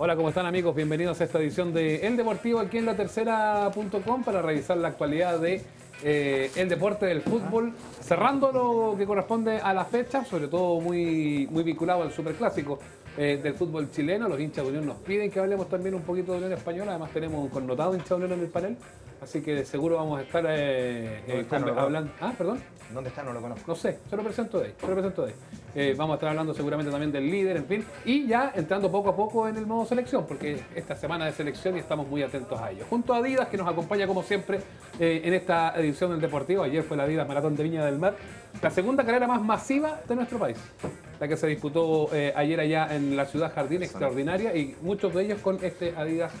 Hola, ¿cómo están amigos? Bienvenidos a esta edición de El Deportivo aquí en la tercera.com para revisar la actualidad de eh, el deporte del fútbol, cerrando lo que corresponde a la fecha, sobre todo muy, muy vinculado al superclásico eh, del fútbol chileno. Los hinchas de Unión nos piden que hablemos también un poquito de Unión Española, además tenemos un connotado hincha de Unión en el panel, así que seguro vamos a estar eh, eh, está? No lo hablando. Ah, perdón. ¿Dónde está? No lo conozco. No sé, se lo presento de ahí, se lo presento de ahí. Eh, vamos a estar hablando seguramente también del líder, en fin, y ya entrando poco a poco en el modo selección, porque esta semana de selección y estamos muy atentos a ello. Junto a Adidas, que nos acompaña como siempre en esta edición del Deportivo, ayer fue la Adidas Maratón de Viña del Mar, la segunda carrera más masiva de nuestro país, la que se disputó eh, ayer allá en la ciudad Jardín, extraordinaria, y muchos de ellos con este Adidas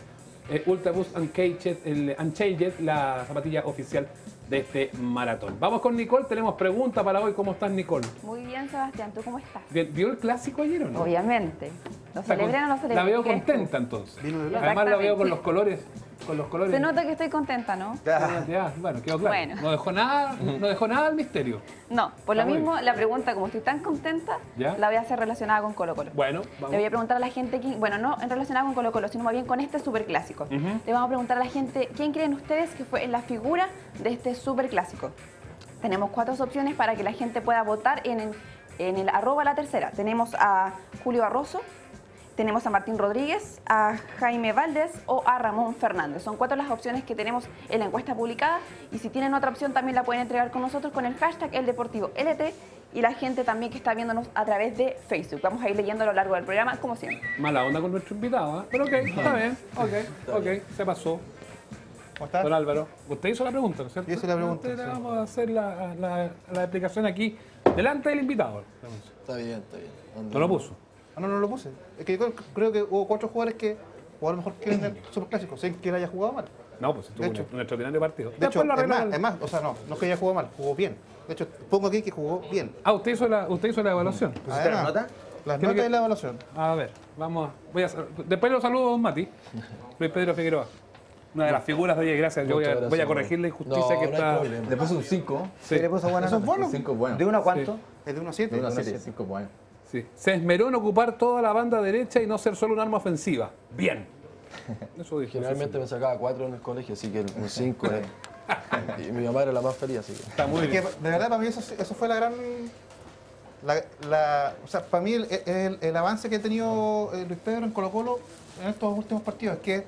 eh, Ultra Boost Uncaged, el Unchanged, la zapatilla oficial de este maratón. Vamos con Nicole, tenemos pregunta para hoy. ¿Cómo estás, Nicole? Muy bien, Sebastián, ¿tú cómo estás? Bien, ¿Vio el clásico ayer o no? Obviamente. ¿Lo celebran o no celebran? La veo contenta entonces. Además la veo con los colores. Con los colores. Se nota que estoy contenta, ¿no? Ya, bueno, quedó claro. Bueno. No dejó nada, no dejó nada al misterio. No, por lo mismo, la pregunta, como estoy tan contenta, ¿Ya? la voy a hacer relacionada con Colo Colo. Bueno, Le vamos. voy a preguntar a la gente, quién- bueno, no en relacionada con Colo Colo, sino más bien con este superclásico. Ujú. Le vamos a preguntar a la gente, ¿quién creen ustedes que fue la figura de este superclásico? Tenemos cuatro opciones para que la gente pueda votar en el, en el arroba la tercera. Tenemos a Julio Barroso, tenemos a Martín Rodríguez, a Jaime Valdés o a Ramón Fernández. Son cuatro las opciones que tenemos en la encuesta publicada y si tienen otra opción también la pueden entregar con nosotros con el hashtag El Deportivo LT y la gente también que está viéndonos a través de Facebook. Vamos a ir leyendo a lo largo del programa como siempre. Mala onda con nuestro invitado, ¿ah? Pero ok, está bien. Ok, ok, se pasó. ¿Cómo estás? Don Álvaro, usted hizo la pregunta, ¿no es cierto? Yo hice la pregunta, Entonces, sí. Vamos a hacer la, la- la explicación aquí, delante del invitado. Está bien, está bien. ¿Dónde- No lo puso. Ah, no, no lo puse. Es que yo creo, que hubo cuatro jugadores que jugaron mejor que en el Superclásico, sin que él haya jugado mal. No, pues estuvo De un, hecho. un extraordinario partido. De Después hecho, lo es más, es más, o sea, no, no es que haya jugado mal, jugó bien. De hecho, pongo aquí que jugó bien. Ah, usted hizo la, usted hizo la evaluación. Además, nota? Las Creo notas que- y la evaluación. A ver, vamos a, voy a después lo saludo a don Mati, Luis Pedro Figueroa. Una de las figuras de hoy, gracias. Yo voy a, voy a corregir la injusticia No, que no está. Le puse un 5. Sí, le puso buena Eso es bueno. Un 5 bueno. ¿De 1 a cuánto? Es de 1 a 7. De una De una serie. serie, 5 bueno. Sí. Se esmeró en ocupar toda la banda derecha y no ser solo un arma ofensiva. Bien. Eso dije. Generalmente me sacaba 4 en el colegio, así que un 5 es. Y mi mamá era la más feliz, así que. Está muy Es que bien. de verdad para mí eso, eso fue la gran... La, la- o sea, para mí el, el- el avance que ha tenido eh, Luis Pedro en Colo Colo en estos últimos partidos es que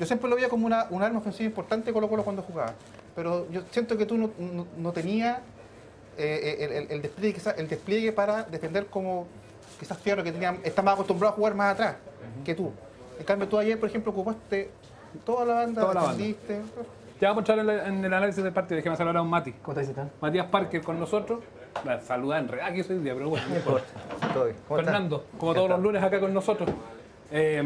yo siempre lo veía como una, un arma ofensiva importante Colo Colo cuando jugaba. Pero yo siento que tú no, no, no tenías eh, el, el- el despliegue, quizás- el despliegue para defender como quizás Fierro que tenía, está más acostumbrado a jugar más atrás que tú. En cambio tú ayer, por ejemplo, ocupaste toda la banda, Toda la banda. Ya vamos a entrar en, la- en el análisis del partido. Déjeme saludar a un Mati. ¿Cómo estás, Zidane? Matías Parker con nosotros. La saluda en realidad aquí soy día, pero bueno. Fernando, como todos los lunes acá con nosotros. Eh,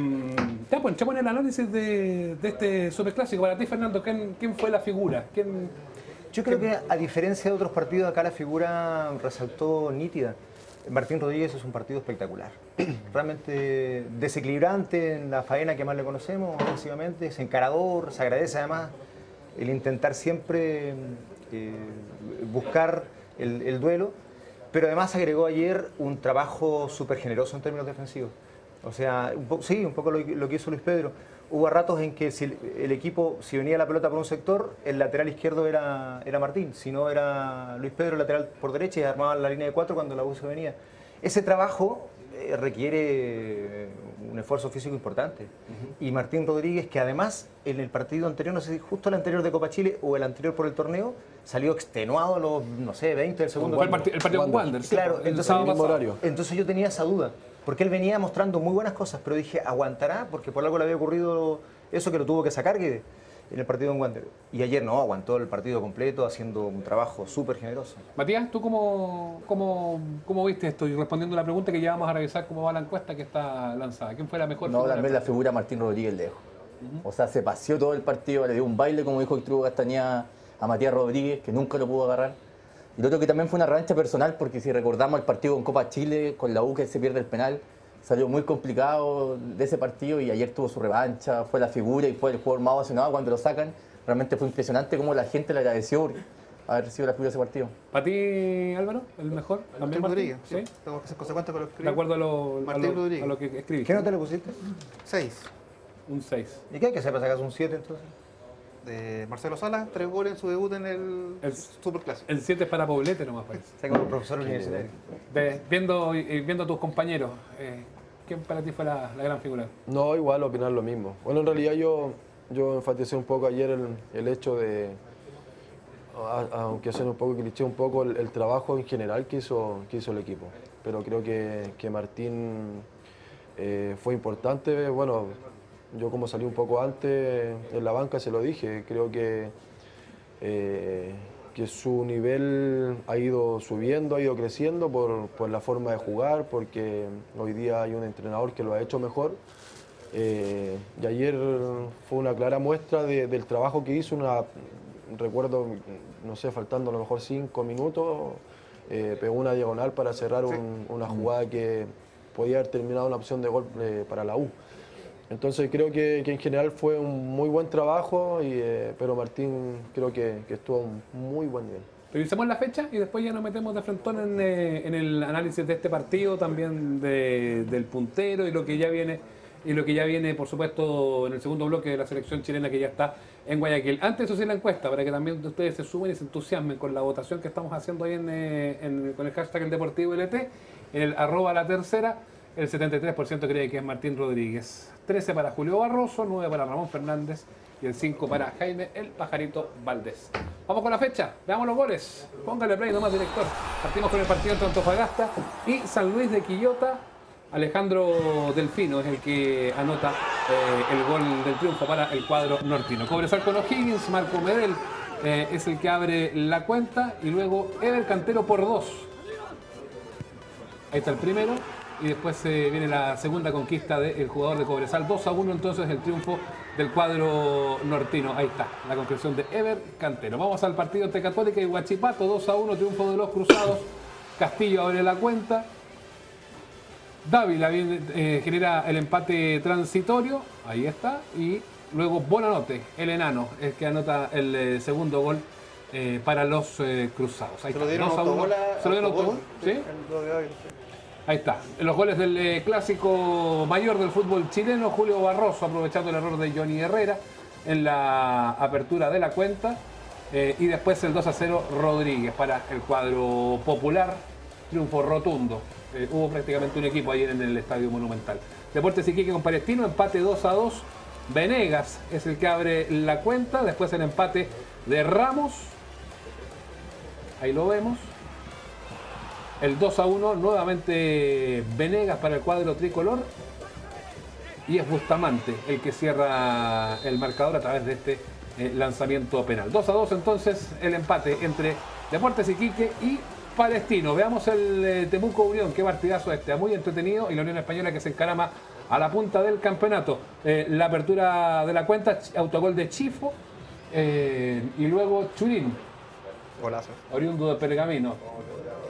ya, pues en el análisis de, de este superclásico. Para ti, Fernando, ¿quién, quién fue la figura? ¿Quién, Yo creo que a diferencia de otros partidos, acá la figura resaltó nítida. Martín Rodríguez es un partido espectacular. Realmente desequilibrante en la faena que más le conocemos, ofensivamente, es encarador, se agradece además el intentar siempre eh, buscar el, el duelo, pero además agregó ayer un trabajo súper generoso en términos defensivos. O sea, un sí, un poco lo, lo que hizo Luis Pedro. Hubo ratos en que si el, el equipo, si venía la pelota por un sector, el lateral izquierdo era, era Martín, si no era Luis Pedro, el lateral por derecha y armaban la línea de cuatro cuando la U se venía. Ese trabajo eh, requiere un esfuerzo físico importante. Y Martín Rodríguez, que además en el partido anterior, no sé si justo el anterior de Copa Chile o el anterior por el torneo, salió extenuado a los, no sé, 20 del segundo fue el, el partido con Wander. Claro, el entonces- mismo pasado. horario. Entonces yo tenía esa duda, porque él venía mostrando muy buenas cosas, pero dije, ¿aguantará? Porque por algo le había ocurrido eso que lo tuvo que sacar que, en el partido en Wander. Y ayer no, aguantó el partido completo haciendo un trabajo súper generoso. Matías, ¿tú cómo, cómo, cómo viste esto? Y respondiendo a la pregunta que ya vamos a revisar cómo va la encuesta que está lanzada. ¿Quién fue la mejor No, figura también del la figura Martín Rodríguez lejos. O sea, se paseó todo el partido, le dio un baile, como dijo Arturo Castañeda, a Matías Rodríguez, que nunca lo pudo agarrar. Y lo otro que también fue una revancha personal, porque si recordamos el partido con Copa Chile, con la U que se pierde el penal, salió muy complicado de ese partido y ayer tuvo su revancha, fue la figura y fue el jugador más ovacionado cuando lo sacan. Realmente fue impresionante cómo la gente le agradeció, haber sido la figura de ese partido. ¿Para ti, Álvaro? ¿El mejor? Martín ¿También Martín? Rodríguez. ¿Sí? Tengo que ser consecuente con lo que De escribí. acuerdo a lo, a Martín lo- Rodríguez. a lo que escribiste. ¿Qué nota le pusiste? Seis. Un 6. ¿Y qué hay que hacer para sacar un 7 entonces? De Marcelo Sala, tres goles en su debut en el, El- Superclásico. El 7 es para Poblete nomás parece. Saca un profesor universitario. De- viendo, y- viendo a tus compañeros, eh, ¿quién para ti fue la, la gran figura? No, igual opinar lo mismo. Bueno, en realidad yo, yo enfaticé un poco ayer el, el hecho de, a- aunque sea un poco cliché, un poco el, el trabajo en general que hizo, que hizo el equipo. Pero creo que, que Martín eh, fue importante. Bueno, yo como salí un poco antes en la banca se lo dije, creo que, eh, que su nivel ha ido subiendo, ha ido creciendo por, por la forma de jugar, porque hoy día hay un entrenador que lo ha hecho mejor. Eh, y ayer fue una clara muestra de- del trabajo que hizo, una, recuerdo, no sé, faltando a lo mejor cinco minutos, eh, pegó una diagonal para cerrar un- una jugada que podía haber terminado una opción de gol para la U. Entonces creo que, en general fue un muy buen trabajo, y, eh, pero Martín creo que, estuvo muy buen nivel. Revisemos la fecha y después ya nos metemos de frentón en, eh, en el análisis de este partido, también de- del puntero y lo que ya viene y lo que ya viene, por supuesto, en el segundo bloque de la selección chilena que ya está en Guayaquil. Antes de hacer la encuesta, para que también ustedes se sumen y se entusiasmen con la votación que estamos haciendo ahí en, eh, con el hashtag El Deportivo LT, el arroba la tercera, el 73% cree que es Martín Rodríguez, 13 para Julio Barroso, 9 para Ramón Fernández y el 5 para Jaime El Pajarito Valdés. Vamos con la fecha, veamos los goles. Póngale play nomás, director. Partimos con el partido entre Antofagasta y San Luis de Quillota. Alejandro Delfino es el que anota eh, el gol del triunfo para el cuadro nortino. Cobresal con O'Higgins, Marco Medel eh, es el que abre la cuenta y luego Ever Cantero por dos. Ahí está el primero. Y después eh, viene la segunda conquista del jugador de Cobresal. 2 a 1 entonces el triunfo del cuadro nortino. Ahí está, la conclusión de Ever Cantero. Vamos al partido entre Católica y Huachipato. 2 a 1, triunfo de los cruzados. Castillo abre la cuenta. Dávila eh, genera el empate transitorio. Ahí está. Y luego Bonanote, el enano, es que anota el eh, segundo gol eh, para los cruzados. Ahí Se lo está, dieron 2 a 1. autogol ¿Se lo dieron autogol? ¿Sí? el. Ahí está. Los goles del eh, clásico mayor del fútbol chileno, Julio Barroso aprovechando el error de Johnny Herrera en la apertura de la cuenta. Eh, y después el 2 a 0 Rodríguez para el cuadro popular. Triunfo rotundo. Eh, hubo prácticamente un equipo ayer en el Estadio Monumental. Deportes Iquique con Palestino, empate 2 a 2. Venegas es el que abre la cuenta. Después el empate de Ramos. Ahí lo vemos. El 2 a 1, nuevamente Venegas para el cuadro tricolor. Y es Bustamante el que cierra el marcador a través de este eh, lanzamiento penal. 2 a 2 entonces el empate entre Deportes Iquique y Palestino. Veamos el eh, Temuco Unión, qué partidazo este, muy entretenido. Y la Unión Española que se encarama a la punta del campeonato. Eh, la apertura de la cuenta, autogol de Chifo. eh, y luego Churín, Golazo. oriundo de Pergamino,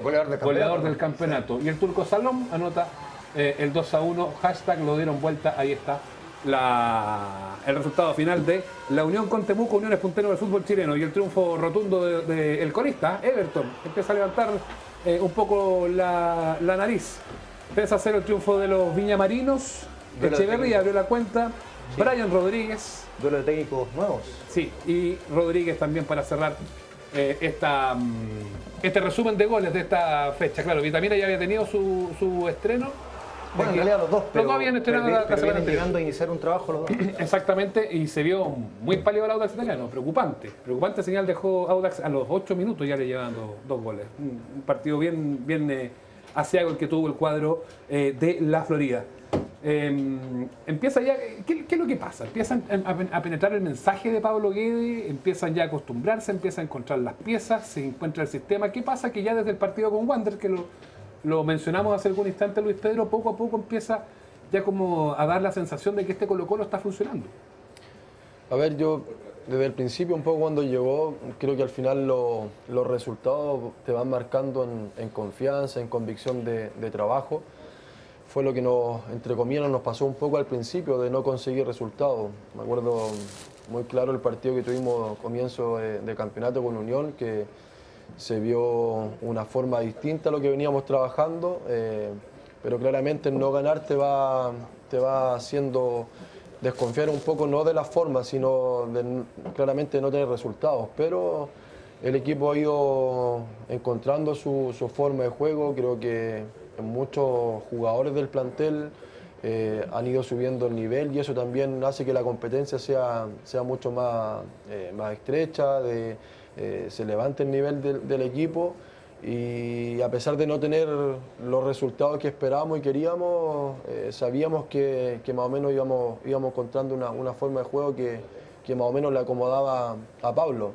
Goleador del goleador campeonato. del campeonato. Y el turco Salom anota eh, el 2 a 1, hashtag lo dieron vuelta, ahí está la- el resultado final de la Unión con Temuco, Unión es puntero del fútbol chileno y el triunfo rotundo del de, el corista, Everton, empieza a levantar eh, un poco la, la nariz. 3 a 0 el triunfo de los viñamarinos, de Echeverría abrió la cuenta, Brian Rodríguez, Duelo de técnicos nuevos. Sí, y Rodríguez también para cerrar eh, esta, mm, este resumen de goles de esta fecha. Claro, Vitamina ya había tenido su, su estreno. Bueno, en realidad los dos, pero, los dos habían estrenado pero, la, la semana llegando a iniciar un trabajo los dos. Exactamente, y se vio muy pálido el Audax italiano, preocupante. Preocupante señal dejó Audax a los 8 minutos ya le llevaban dos, dos goles. Un, partido bien, bien eh, el que tuvo el cuadro eh, de la Florida. Eh, empieza ya, ¿qué, es lo que pasa? Empiezan a, penetrar el mensaje de Pablo Guede, empiezan ya a acostumbrarse, empiezan a encontrar las piezas, se encuentra el sistema. ¿Qué pasa? Que ya desde el partido con Wander, que lo, mencionamos hace algún instante Luis Pedro, poco a poco empieza ya como a dar la sensación de que este Colo Colo está funcionando. A ver, yo desde el principio, un poco cuando llegó, creo que al final lo- los resultados te van marcando en, confianza, en convicción de trabajo. Fue lo que nos, entre comillas, nos pasó un poco al principio de no conseguir resultados. Me acuerdo muy claro el partido que tuvimos comienzo de, de campeonato con Unión, que se vio una forma distinta a lo que veníamos trabajando, eh, pero claramente no ganar te va, te va haciendo desconfiar un poco no de la forma, sino de, claramente no tener resultados. Pero el equipo ha ido encontrando su, su forma de juego, creo que muchos jugadores del plantel eh, han ido subiendo el nivel y eso también hace que la competencia sea, sea mucho más, eh, más estrecha, eh, se levante el nivel del, equipo y a pesar de no tener los resultados que esperábamos y queríamos, sabíamos que, que, más o menos íbamos, íbamos encontrando una, una forma de juego que, que, más o menos le acomodaba a Pablo.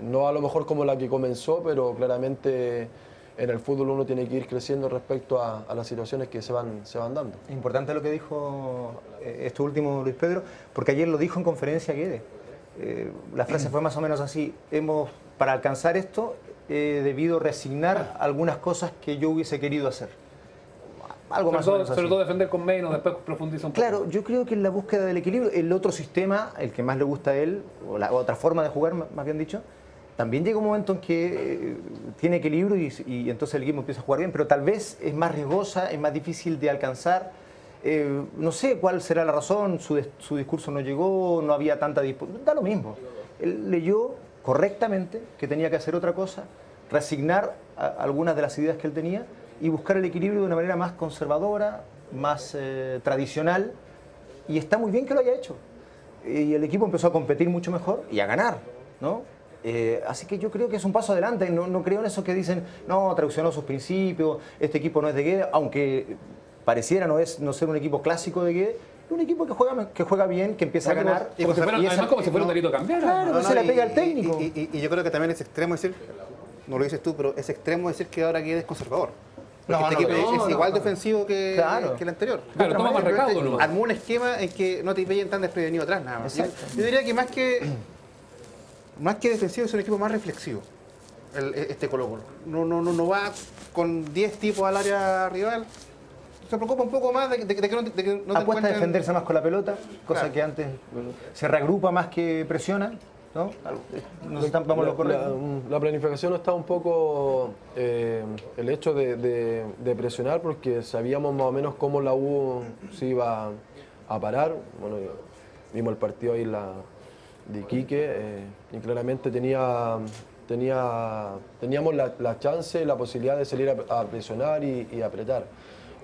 No a lo mejor como la que comenzó, pero claramente en el fútbol uno tiene que ir creciendo respecto a, a las situaciones que se van, se van dando. Importante lo que dijo eh, esto último Luis Pedro, porque ayer lo dijo en conferencia Guede. Eh, la frase fue más o menos así, hemos, para alcanzar esto he debido resignar algunas cosas que yo hubiese querido hacer. Algo sobre más todo, o menos Sobre todo defender con menos, después profundiza un poco. Claro, yo creo que en la búsqueda del equilibrio, el otro sistema, el que más le gusta a él, o la otra forma de jugar, más bien dicho, también llega un momento en que eh, tiene equilibrio y, y, entonces el equipo empieza a jugar bien, pero tal vez es más riesgosa, es más difícil de alcanzar. Eh, no sé cuál será la razón, su, discurso no llegó, no había tanta disposición, da lo mismo. Él leyó correctamente que tenía que hacer otra cosa, resignar algunas de las ideas que él tenía y buscar el equilibrio de una manera más conservadora, más eh, tradicional, y está muy bien que lo haya hecho. Y el equipo empezó a competir mucho mejor y a ganar, ¿no? Eh, así que yo creo que es un paso adelante, no, no, creo en eso que dicen, no, traicionó sus principios, este equipo no es de Guede, aunque pareciera no, es, no ser un equipo clásico de Guede, un equipo que juega, que juega bien, que empieza como, a ganar. Y como si fuera, y además como si fuera no, un delito cambiar. Claro, no, se le pega al técnico. Y, y, y, yo creo que también es extremo decir, no lo dices tú, pero es extremo decir que ahora Guede es conservador. Porque este equipo es, es igual defensivo que, claro. que, el anterior. Claro, toma más recaudo. ¿no? Armó un esquema en que no te pillen tan desprevenido atrás nada más. Yo, yo diría que más que más que defensivo, es un equipo más reflexivo. El, este Colo Colo. No, no, no, no va con 10 tipos al área rival. Se preocupa un poco más de, de, de que no, de que no te Apuesta a defenderse más con la pelota, cosa claro. que antes se reagrupa más que presiona. ¿no? Nos están, vamos la, la, la, planificación está un poco eh, el hecho de, de, de, presionar porque sabíamos más o menos cómo la U se iba a parar. Bueno, vimos el partido ahí la, de Iquique eh, y claramente tenía, tenía, teníamos la, la, chance, la posibilidad de salir a, presionar y, y, apretar.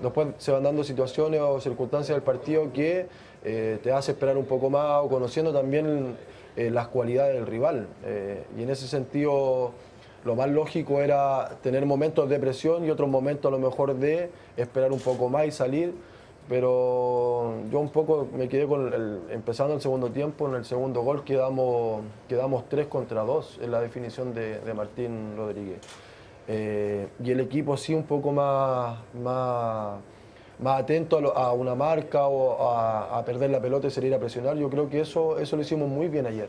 Después se van dando situaciones o circunstancias del partido que eh, te hace esperar un poco más o conociendo también eh, las cualidades del rival. Eh, y en ese sentido lo más lógico era tener momentos de presión y otros momentos a lo mejor de esperar un poco más y salir pero yo un poco me quedé con el, empezando el segundo tiempo, en el segundo gol quedamos, quedamos 3 contra 2 en la definición de, de Martín Rodríguez. Eh, y el equipo sí un poco más, más, más atento a, una marca o a, a, perder la pelota y salir a presionar. Yo creo que eso, eso lo hicimos muy bien ayer.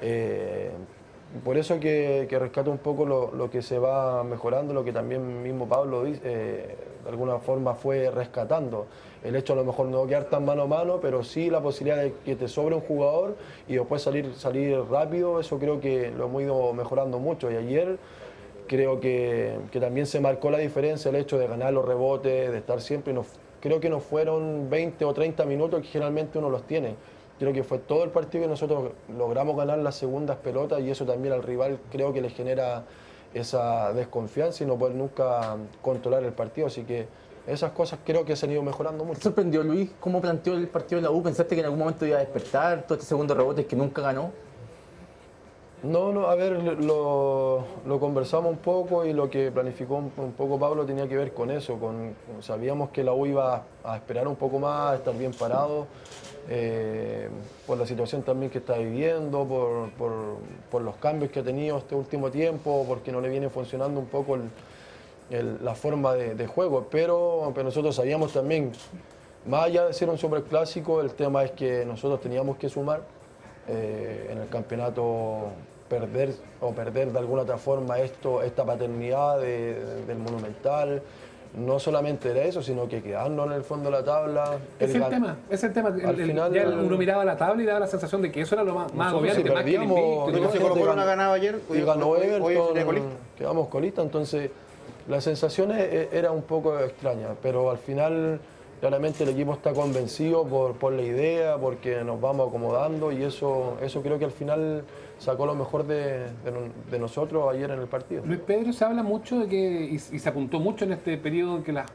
Eh, por eso que, que rescato un poco lo, lo, que se va mejorando, lo que también mismo Pablo eh, de alguna forma fue rescatando. El hecho a lo mejor no quedar tan mano a mano, pero sí la posibilidad de que te sobre un jugador y después salir, salir rápido, eso creo que lo hemos ido mejorando mucho. Y ayer creo que, que también se marcó la diferencia el hecho de ganar los rebotes, de estar siempre. Nos, creo que nos fueron 20 o 30 minutos que generalmente uno los tiene creo que fue todo el partido que nosotros logramos ganar las segundas pelotas y eso también al rival creo que le genera esa desconfianza y no poder nunca controlar el partido. Así que esas cosas creo que se han ido mejorando mucho. ¿Te sorprendió Luis cómo planteó el partido de la U? ¿Pensaste que en algún momento iba a despertar todo este segundo rebote que nunca ganó? No, no, a ver, lo, lo, conversamos un poco y lo que planificó un, un, poco Pablo tenía que ver con eso. Con, sabíamos que la U iba a esperar un poco más, a estar bien parado, eh, por la situación también que está viviendo, por, los cambios que ha tenido este último tiempo, porque no le viene funcionando un poco la forma de, juego. Pero, nosotros sabíamos también, más allá de ser un superclásico, el tema es que nosotros teníamos que sumar eh, en el campeonato perder o perder de alguna otra forma esto, esta paternidad de, de, del Monumental, no solamente era eso, sino que quedarnos en el fondo de la tabla. Es el tema, es el tema. Al el- final- ya uno miraba la tabla y daba la sensación de que eso era lo más, más agobiante, si más que el perdíamos, invicto y Digo, todo si eso. Colo Colo no ha ganado ayer, y hoy- ganó Everton, quedamos colista, entonces la sensación e- era un poco extraña, pero al final claramente el equipo está convencido por, por la idea, porque nos vamos acomodando y eso, eso creo que al final sacó lo mejor de, de no- de nosotros ayer en el partido. Luis Pedro se habla mucho de que, y, se apuntó mucho en este periodo en que, la,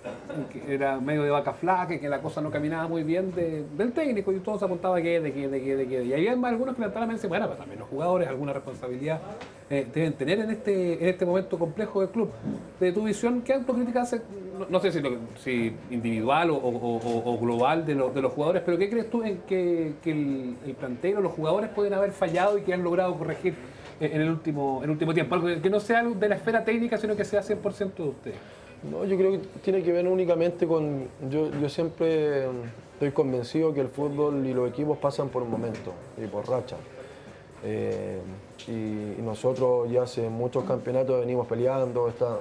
era medio de vaca flaca, que la cosa no caminaba muy bien de- del técnico y todo se apuntaba que, de que, de que, de que. Y había algunos que lamentablemente decían, bueno, pero también los jugadores alguna responsabilidad eh, deben tener en este, en este momento complejo del club. De tu visión, ¿qué autocrítica hace? No, sé si, lo- individual o, global de, los- de los jugadores, pero ¿qué crees tú en que, el, el plantel o los jugadores pueden haber fallado y que han logrado corregir en el último, en el último tiempo? Algo que- no sea de la esfera técnica, sino que sea 100% de ustedes. No, yo creo que tiene que ver únicamente con. Yo, yo siempre estoy convencido que el fútbol y los equipos pasan por momentos y por rachas. Eh, y, nosotros ya hace muchos campeonatos venimos peleando, está-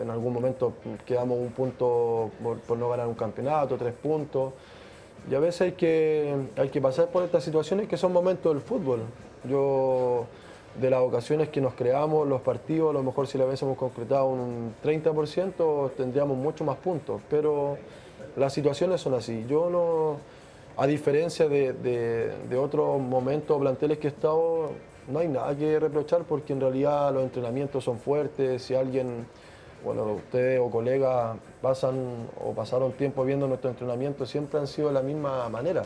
en algún momento quedamos un punto por, no ganar un campeonato, tres puntos. Y a veces hay que, hay que pasar por estas situaciones que son momentos del fútbol. Yo, de las ocasiones que nos creamos, los partidos, a lo mejor si la hubiésemos concretado un 30%, tendríamos mucho más puntos. Pero las situaciones son así. Yo no, a diferencia de, de- de otros momentos o planteles que he estado, no hay nada que reprochar porque en realidad los entrenamientos son fuertes. Si alguien, bueno, ustedes o colegas pasan o pasaron tiempo viendo nuestros entrenamientos, siempre han sido de la misma manera.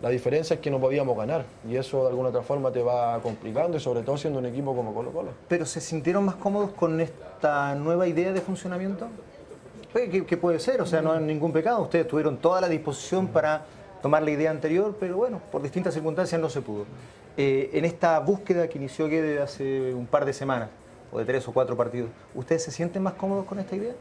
La diferencia es que no podíamos ganar y eso de alguna otra forma te va complicando y sobre todo siendo un equipo como Colo Colo. ¿Pero se sintieron más cómodos con esta nueva idea de funcionamiento? Oye, ¿Qué, qué puede ser? O sea, no hay ningún pecado. Ustedes tuvieron toda la disposición para tomar la idea anterior, pero bueno, por distintas circunstancias no se pudo. Eh, en esta búsqueda que inició que de hace un par de semanas, o de tres o cuatro partidos, ¿ustedes se sienten más cómodos con esta idea?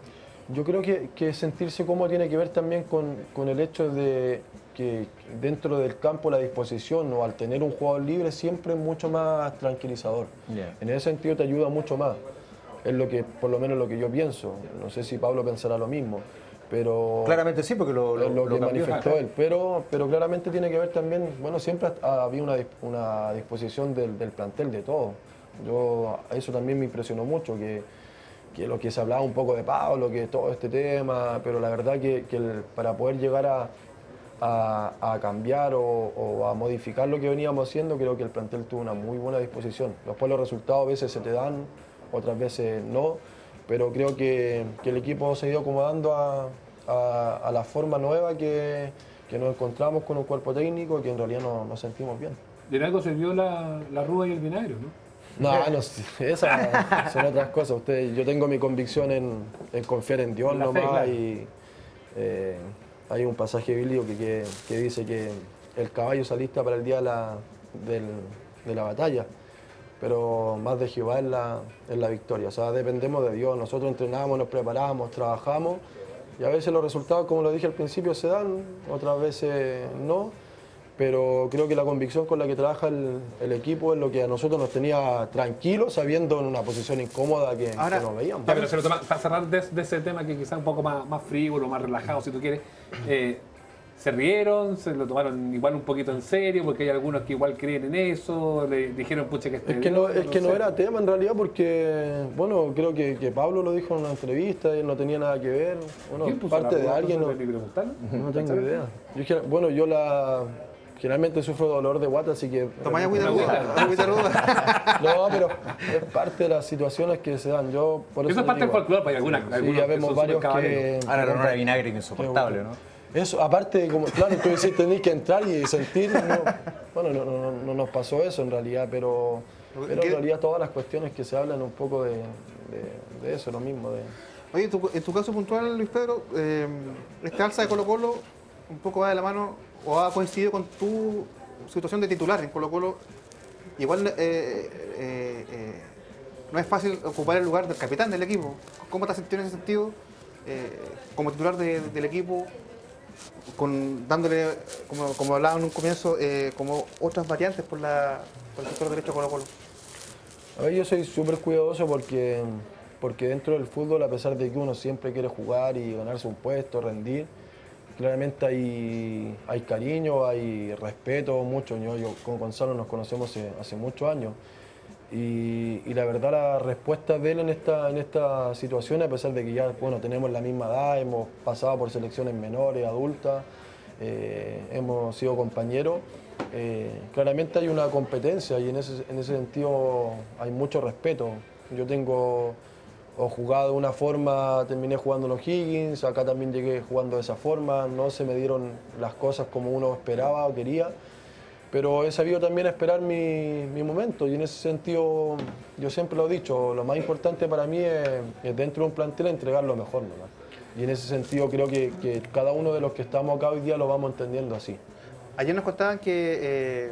Yo creo que, que sentirse cómodo tiene que ver también con, con el hecho de que dentro del campo la disposición o al tener un jugador libre siempre es mucho más tranquilizador. Ya. En ese sentido te ayuda mucho más. Es lo que, por lo menos lo que yo pienso. No sé si Pablo pensará lo mismo, pero Claramente sí, porque lo, es lo, lo lo que manifestó él. Pero, pero claramente tiene que ver también, bueno, siempre ha- había una, dis- una disposición del, del plantel de todo. Yo, eso también me impresionó mucho, que, que lo que se hablaba un poco de Pablo, que todo este tema, pero la verdad que, que el- para poder llegar a, a- a cambiar o, o a modificar lo que veníamos haciendo, creo que el plantel tuvo una muy buena disposición. Después los resultados a veces se te dan, otras veces no, pero creo que, que el equipo se ha ido acomodando a, a- a la forma nueva que, que nos encontramos con un cuerpo técnico que en realidad no- nos sentimos bien. De algo sirvió la, la ruda y el vinagre, ¿no? No, no, esas son otras cosas. Usted, yo tengo mi convicción en, en confiar en Dios fe, nomás claro. y eh, hay un pasaje bíblico que, que, que dice que el caballo se alista para el día de la, del- de la batalla, pero más de Jehová es la, es la victoria. O sea, dependemos de Dios. Nosotros entrenamos, nos preparamos, trabajamos y a veces los resultados, como lo dije al principio, se dan, otras veces no. Pero creo que la convicción con la que trabaja el, el equipo es lo que a nosotros nos tenía tranquilos, sabiendo en una posición incómoda que, que Ahora- nos veíamos. Ya, pero para cerrar de, de ese tema que quizá un poco más, más frívolo, más relajado, si tú quieres, eh, se rieron, se lo tomaron igual un poquito en serio, porque hay algunos que igual creen en eso, le dijeron, pucha, que este Es que no, es que no era tema en realidad porque, bueno, creo que, que Pablo lo dijo en una entrevista, él no tenía nada que ver. Bueno, ¿Quién puso parte la de alguien. No, no tengo idea. Yo bueno, yo la. Generalmente sufro dolor de guata, así que. Tomá agüita ruda, agüita ruda. No, pero es parte de las situaciones que se dan. Yo, por eso Eso es te parte del folclore, pues, hay algunas, Sí, algunos ya que vemos varios que. Ahora era vinagre insoportable, ¿no? Eso, aparte, como, claro, tú dices, tenés que entrar y sentir. no, bueno, no, no- no nos pasó eso en realidad, pero, pero ¿Qué- en realidad todas las cuestiones que se hablan un poco de, de- de eso, lo mismo. De, Oye, en tu, en tu caso puntual, Luis Pedro, eh, este alza de Colo Colo un poco va de la mano o ha coincidido con tu situación de titular en Colo Colo. Igual eh, eh, no es fácil ocupar el lugar del capitán del equipo. ¿Cómo te has sentido en ese sentido como titular de- del equipo? Dándole, como, como hablaba en un comienzo, eh, como otras variantes por, la, por el sector derecho de Colo Colo. A ver, yo soy súper cuidadoso porque porque dentro del fútbol, a pesar de que uno siempre quiere jugar y ganarse un puesto, rendir, claramente hay, hay cariño, hay respeto, mucho. Yo, con Gonzalo nos conocemos hace muchos años. Y, la verdad la respuesta de él en esta, en esta situación, a pesar de que ya bueno, tenemos la misma edad, hemos pasado por selecciones menores, adultas, eh, hemos sido compañeros, eh, claramente hay una competencia y en ese, en ese sentido hay mucho respeto. Yo tengo o jugado de una forma, terminé jugando los Higgins, acá también llegué jugando de esa forma, no se me dieron las cosas como uno esperaba o quería, pero he sabido también esperar mi, mi momento y en ese sentido yo siempre lo he dicho, lo más importante para mí es, dentro de un plantel entregar lo mejor. Y en ese sentido creo que, cada uno de los que estamos acá hoy día lo vamos entendiendo así. Ayer nos contaban que eh,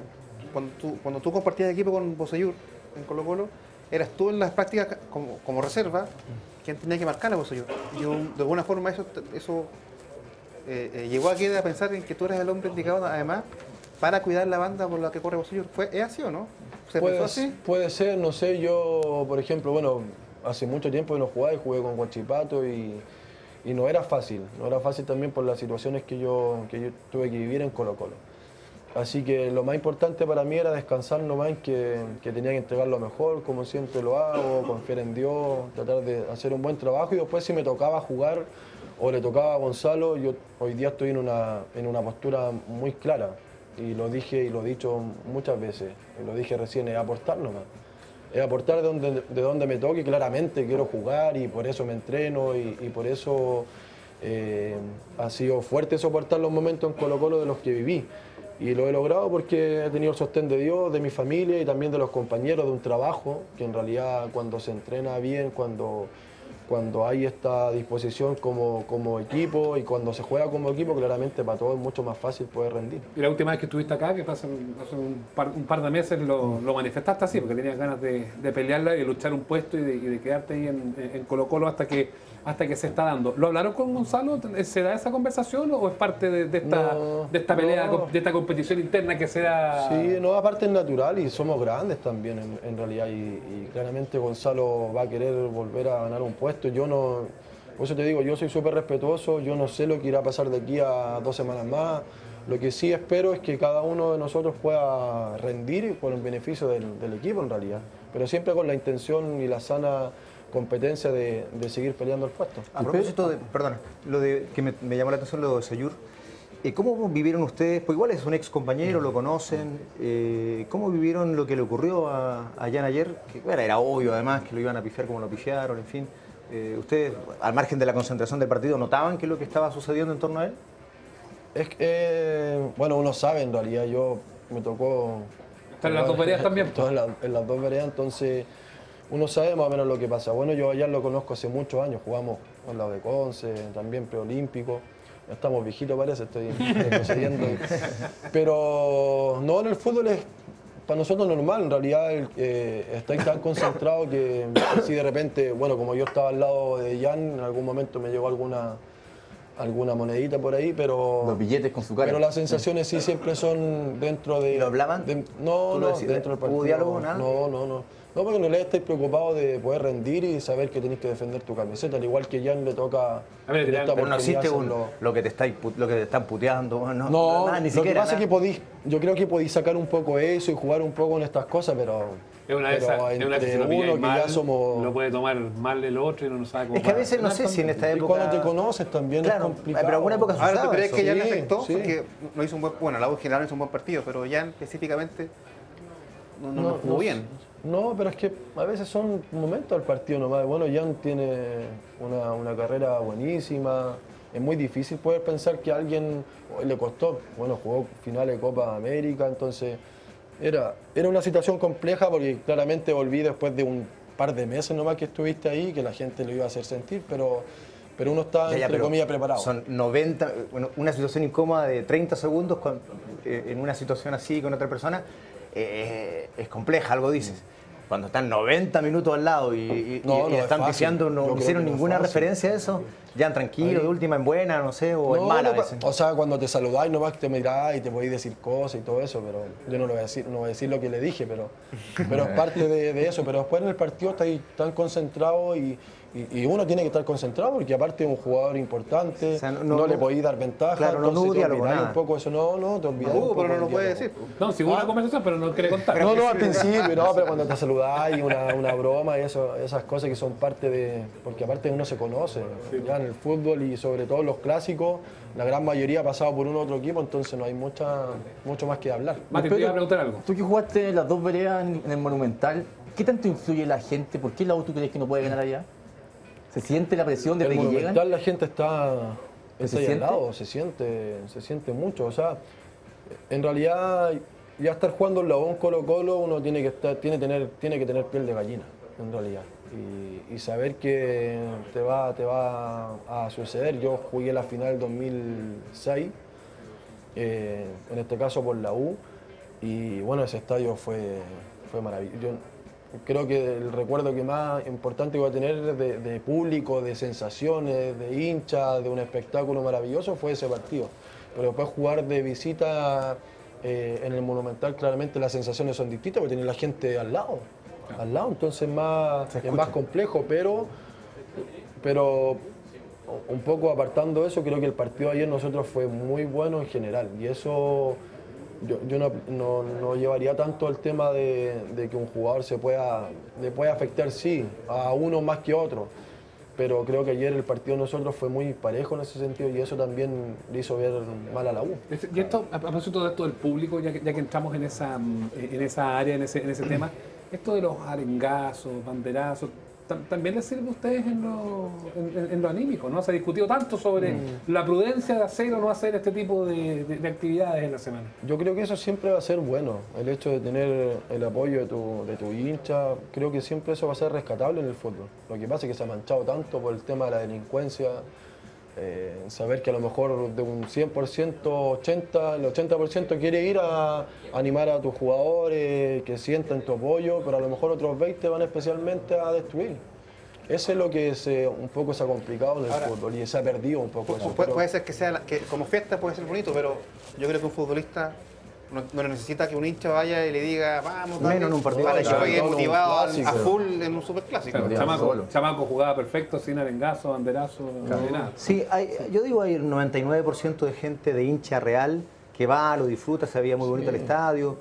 cuando, tú, compartías equipo con Boseyur en Colo Colo, eras tú en las prácticas como, como reserva quien tenía que marcar a Boseyur. Y de alguna forma eso, eso eh, eh, llegó a a pensar en que tú eres el hombre indicado además para cuidar la banda por la que corre Boseyur. ¿Fue, ¿Es así o no? ¿Se Puede, pensó así? puede ser, no sé, yo, por ejemplo, bueno, hace mucho tiempo que no jugaba y jugué con Guachipato y, y no era fácil, no era fácil también por las situaciones que yo, que yo tuve que vivir en Colo Colo. Así que lo más importante para mí era descansar nomás en que, que tenía que entregar lo mejor, como siempre lo hago, confiar en Dios, tratar de hacer un buen trabajo y después si me tocaba jugar o le tocaba a Gonzalo, yo hoy día estoy en una, en una postura muy clara y lo dije y lo he dicho muchas veces, lo dije recién, es aportar nomás. Es aportar de donde, de donde me toque, claramente quiero jugar y por eso me entreno y, y por eso eh, ha sido fuerte soportar los momentos en Colo Colo de los que viví. Y lo he logrado porque he tenido el sostén de Dios, de mi familia y también de los compañeros de un trabajo, que en realidad cuando se entrena bien, cuando, cuando hay esta disposición como, como equipo y cuando se juega como equipo, claramente para todos es mucho más fácil poder rendir. Y la última vez que estuviste acá, que hace, hace un par, un par de meses, lo, manifestaste así, porque tenías ganas de, pelearla y de luchar un puesto y de, quedarte ahí en, en Colo Colo hasta que, hasta que se está dando. ¿Lo hablaron con Gonzalo? ¿Se da esa conversación o es parte de, de esta, No, de esta pelea, no. de esta competición interna que se da? Sí, no, aparte es natural y somos grandes también en, en realidad y, y claramente Gonzalo va a querer volver a ganar un puesto. Yo no, por eso te digo, yo soy súper respetuoso, yo no sé lo que irá a pasar de aquí a dos semanas más. Lo que sí espero es que cada uno de nosotros pueda rendir por el beneficio del, del equipo en realidad, pero siempre con la intención y la sana competencia de, de seguir peleando el puesto. A propósito de, perdona, lo de que me, me llamó la atención lo de Sayur, eh, ¿cómo vivieron ustedes? Pues igual es un ex compañero, lo conocen. eh, ¿Cómo vivieron lo que le ocurrió a, a Jan ayer? Que bueno, era obvio además que lo iban a pifiar como lo pifiaron, en fin. Eh, ¿Ustedes, al margen de la concentración del partido, notaban que lo que estaba sucediendo en torno a él? Es que, eh, bueno, uno sabe en realidad, yo me tocó... Están en las dos veredas también. Las- en las dos veredas, entonces uno sabe más o menos lo que pasa. Bueno, yo allá lo conozco hace muchos años, jugamos al lado de Conce, también preolímpico. Ya estamos viejitos parece, estoy retrocediendo. Pero no, en el fútbol es para nosotros normal, en realidad eh, estáis tan concentrado que si de repente, bueno, como yo estaba al lado de Jan, en algún momento me llegó alguna, alguna monedita por ahí, pero... Los billetes con su cara. Pero las sensaciones sí siempre son dentro de... ¿Y lo hablaban? de- no, ¿Tú lo no, dentro del ¿Hubo partido. diálogo, nada? No, no, no. No, porque en realidad estáis preocupados de poder rendir y saber que tenéis que defender tu camiseta, al igual que Jan le toca... A ver, en ya, esta Pero no existe un- lo, que te estáis lo que te están puteando, no, No, nada, ni lo que siquiera. pasa es que podéis, yo creo que podéis sacar un poco eso y jugar un poco con estas cosas, pero, Es una de pero esas, es una de esas que lo uno que mal, ya somos... lo puede tomar mal el otro y uno no sabe cómo Es que a veces no sé si en esta y época. cuando te conoces también Claro, es complicado. pero alguna época se Ahora, ¿tú crees eso. que ya le Sí, afectó? sí. Porque no hizo un buen, bueno, la en general no hizo un buen partido, pero Jan específicamente no, no, no jugó bien. No, pero es que a veces son momentos del partido nomás. Bueno, Jan tiene una, una carrera buenísima. Es muy difícil poder pensar que a alguien hoy le costó. Bueno, jugó finales de Copa América, entonces era, era una situación compleja porque claramente volví después de un par de meses nomás que estuviste ahí, que la gente lo iba a hacer sentir, pero, pero uno está, Ya, ya, entre pero comillas, preparado. Son 90, bueno, una situación incómoda de 30 segundos con- eh, en una situación así con otra persona eh, es compleja, algo dices. Cuando están 90 minutos al lado y, y- No, y no es están Yo no hicieron es ninguna fácil. referencia a eso, ya tranquilo, de última en buena, no sé, o en mala. dicen. o sea, cuando te saludáis nomás te miráis y te podéis decir cosas y todo eso, pero yo no lo voy a decir, no voy a decir lo que le dije, pero, pero es parte de, de eso. Pero después en el partido estáis tan concentrados y, y- y uno tiene que estar concentrado porque aparte es un jugador importante, O sea, no- no, no- le podéis dar ventaja, Claro, no entonces nudo te olvidáis un poco eso, no, no, te olvidáis No, un poco pero no lo puede decir. No, si hubo una conversación, pero no quiere contar. No, no, al principio, no, pero cuando te saludáis, una, una broma y eso, esas cosas que son parte de. Porque aparte uno se conoce, ya en el fútbol y sobre todo los clásicos, la gran mayoría ha pasado por un otro equipo, entonces no hay mucha, mucho más que hablar. Mati, te iba a preguntar algo. Tú que jugaste las dos veredas en, el Monumental, ¿qué tanto influye la gente? ¿Por qué la U tú crees que no puede ganar allá? ¿Se siente la presión desde el que llegan? La gente está, ¿Se está al siente? lado, se siente, se siente mucho. O sea, en realidad ya estar jugando en la U en Colo Colo uno tiene que estar, tiene, tener, tiene que tener piel de gallina, en realidad. Y, y saber que te va, te va a suceder. Yo jugué la final 2006, eh, en este caso por la U, y bueno, ese estadio fue, fue maravilloso. Creo que el recuerdo que más importante voy a tener de, de público, de sensaciones, de hinchas, de un espectáculo maravilloso fue ese partido. Pero después jugar de visita eh, en el Monumental, claramente las sensaciones son distintas porque tiene la gente al lado. Al lado, entonces más, es más complejo, pero, pero un poco apartando eso, creo que el partido de ayer nosotros fue muy bueno en general y eso yo, yo no, no- no llevaría tanto el tema de, de que un jugador se pueda, le puede afectar, sí, a uno más que a otro, pero creo que ayer el partido de nosotros fue muy parejo en ese sentido y eso también le hizo ver mal a la U. Y esto, a propósito de esto del público, ya que, ya que entramos en esa, mm, en esa área, en ese, en ese tema, esto de los arengazos, banderazos, también les sirve a ustedes en lo, en, en- lo anímico, ¿no? Se ha discutido tanto sobre la prudencia de hacer o no hacer este tipo de, de- de actividades en la semana. Yo creo que eso siempre va a ser bueno, el hecho de tener el apoyo de tu, de tu hincha, creo que siempre eso va a ser rescatable en el fútbol. Lo que pasa es que se ha manchado tanto por el tema de la delincuencia, eh, saber que a lo mejor de un 100%, 80, el 80% quiere ir a animar a tus jugadores, que sientan tu apoyo, pero a lo mejor otros 20 van especialmente a destruir. Eso es lo que se, un poco se ha complicado en el Ahora, fútbol y se ha perdido un poco Pu- eso. pu- pero- puede ser que sea la- que como fiesta puede ser bonito, pero yo creo que un futbolista no, no necesita que un hincha vaya y le diga vamos Menos dale", en un partido. para que Claro, juegue motivado a full en un superclásico. Claro, chamaco, chamaco jugaba perfecto, sin arengazo, banderazo, ni nada. Sí, hay, yo digo, hay el 99% de gente de hincha real que va, lo disfruta, se veía muy bonito el estadio,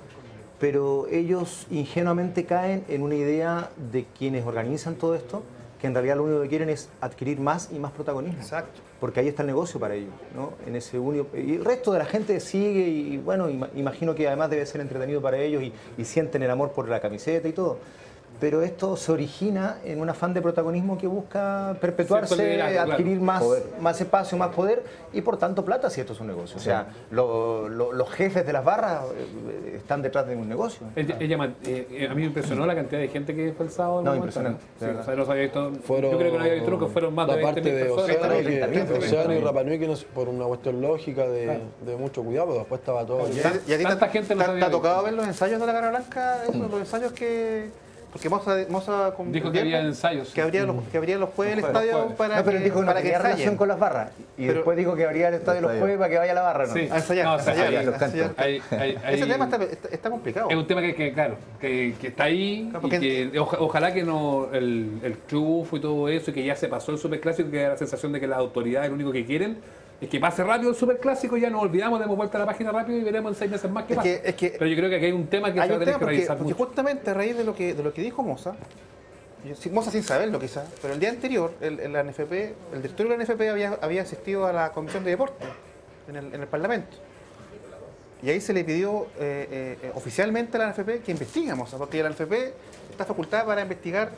pero ellos ingenuamente caen en una idea de quienes organizan todo esto, que en realidad lo único que quieren es adquirir más y más protagonismo. Exacto. Porque ahí está el negocio para ellos, ¿no? En ese único, y el resto de la gente sigue y, bueno, ima- imagino que además debe ser entretenido para ellos y, y sienten el amor por la camiseta y todo. Pero esto se origina en un afán de protagonismo que busca perpetuarse, liderazgo, claro. adquirir más, Poder. más espacio, más poder y por tanto plata si esto es un negocio. O sea, lo- lo- los jefes de las barras eh, están detrás de un negocio. Ella- ella eh, eh, a mí me impresionó la cantidad de gente que fue el sábado. No, impresionante, Sí, o sea, no se había visto- Fueron, yo creo que no había visto nunca, fueron más de la 20 parte de personas. Océano, que, 30.000, Océano y 30.000. Rapa Nui, que no por una cuestión lógica de, de mucho cuidado, pero después estaba todo ¿Y y a ti te, gente no te- ha tocado ver los ensayos de la Cara Blanca? Esos, los ensayos que... Porque Moza, Moza con- Dijo que había ensayos. que habría los, que habría los jueves el Los estadio jueves. para no, pero que, dijo que no para que relación con las barras. Y Pero- después dijo que abría el estadio los jueves para que vaya a la barra. ¿no? Sí. A ensayar, No, a o sea, ensayar, ahí- a ensayar. Hay- hay- hay- Ese tema está, está- está complicado. Es un tema que, que, claro, que, que está ahí Claro, y porque- que oja- ojalá que no el, el triunfo y todo eso y que ya se pasó el superclásico que da la sensación de que las autoridades lo único que quieren es que pase rápido el superclásico ya nos olvidamos, demos vuelta a la página rápido y veremos en seis meses más qué Es pasa. que- es que- Pero yo creo que aquí hay un tema que se va a tener que revisar porque mucho. justamente a raíz de lo que, de lo que dijo Moza, Moza sin saberlo quizás, pero el día anterior el, el- la NFP, el directorio de la NFP había, había asistido a la Comisión de Deporte en el, en el Parlamento. Y ahí se le pidió eh, eh, oficialmente a la NFP que investigue a Moza, porque la NFP está facultada para investigar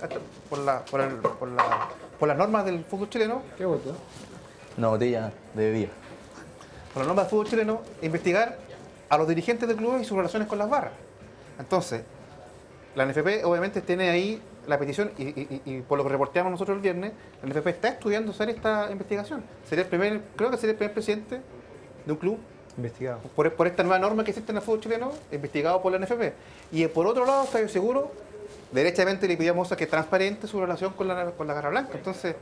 por, la, por, el- por la- por las normas del fútbol chileno Qué. Una botella de bebida. por las normas del fútbol chileno, investigar a los dirigentes del club y sus relaciones con las barras. Entonces, la NFP obviamente tiene ahí la petición y, y- y- y por lo que reporteamos nosotros el viernes, la NFP está estudiando hacer esta investigación. Sería el primer, creo que sería el primer presidente de un club Investigado. por, por esta nueva norma que existe en el fútbol chileno, investigado por la NFP. Y eh, por otro lado, estoy seguro derechamente le pidió a que transparente su relación con la, con la Garra Blanca. Entonces,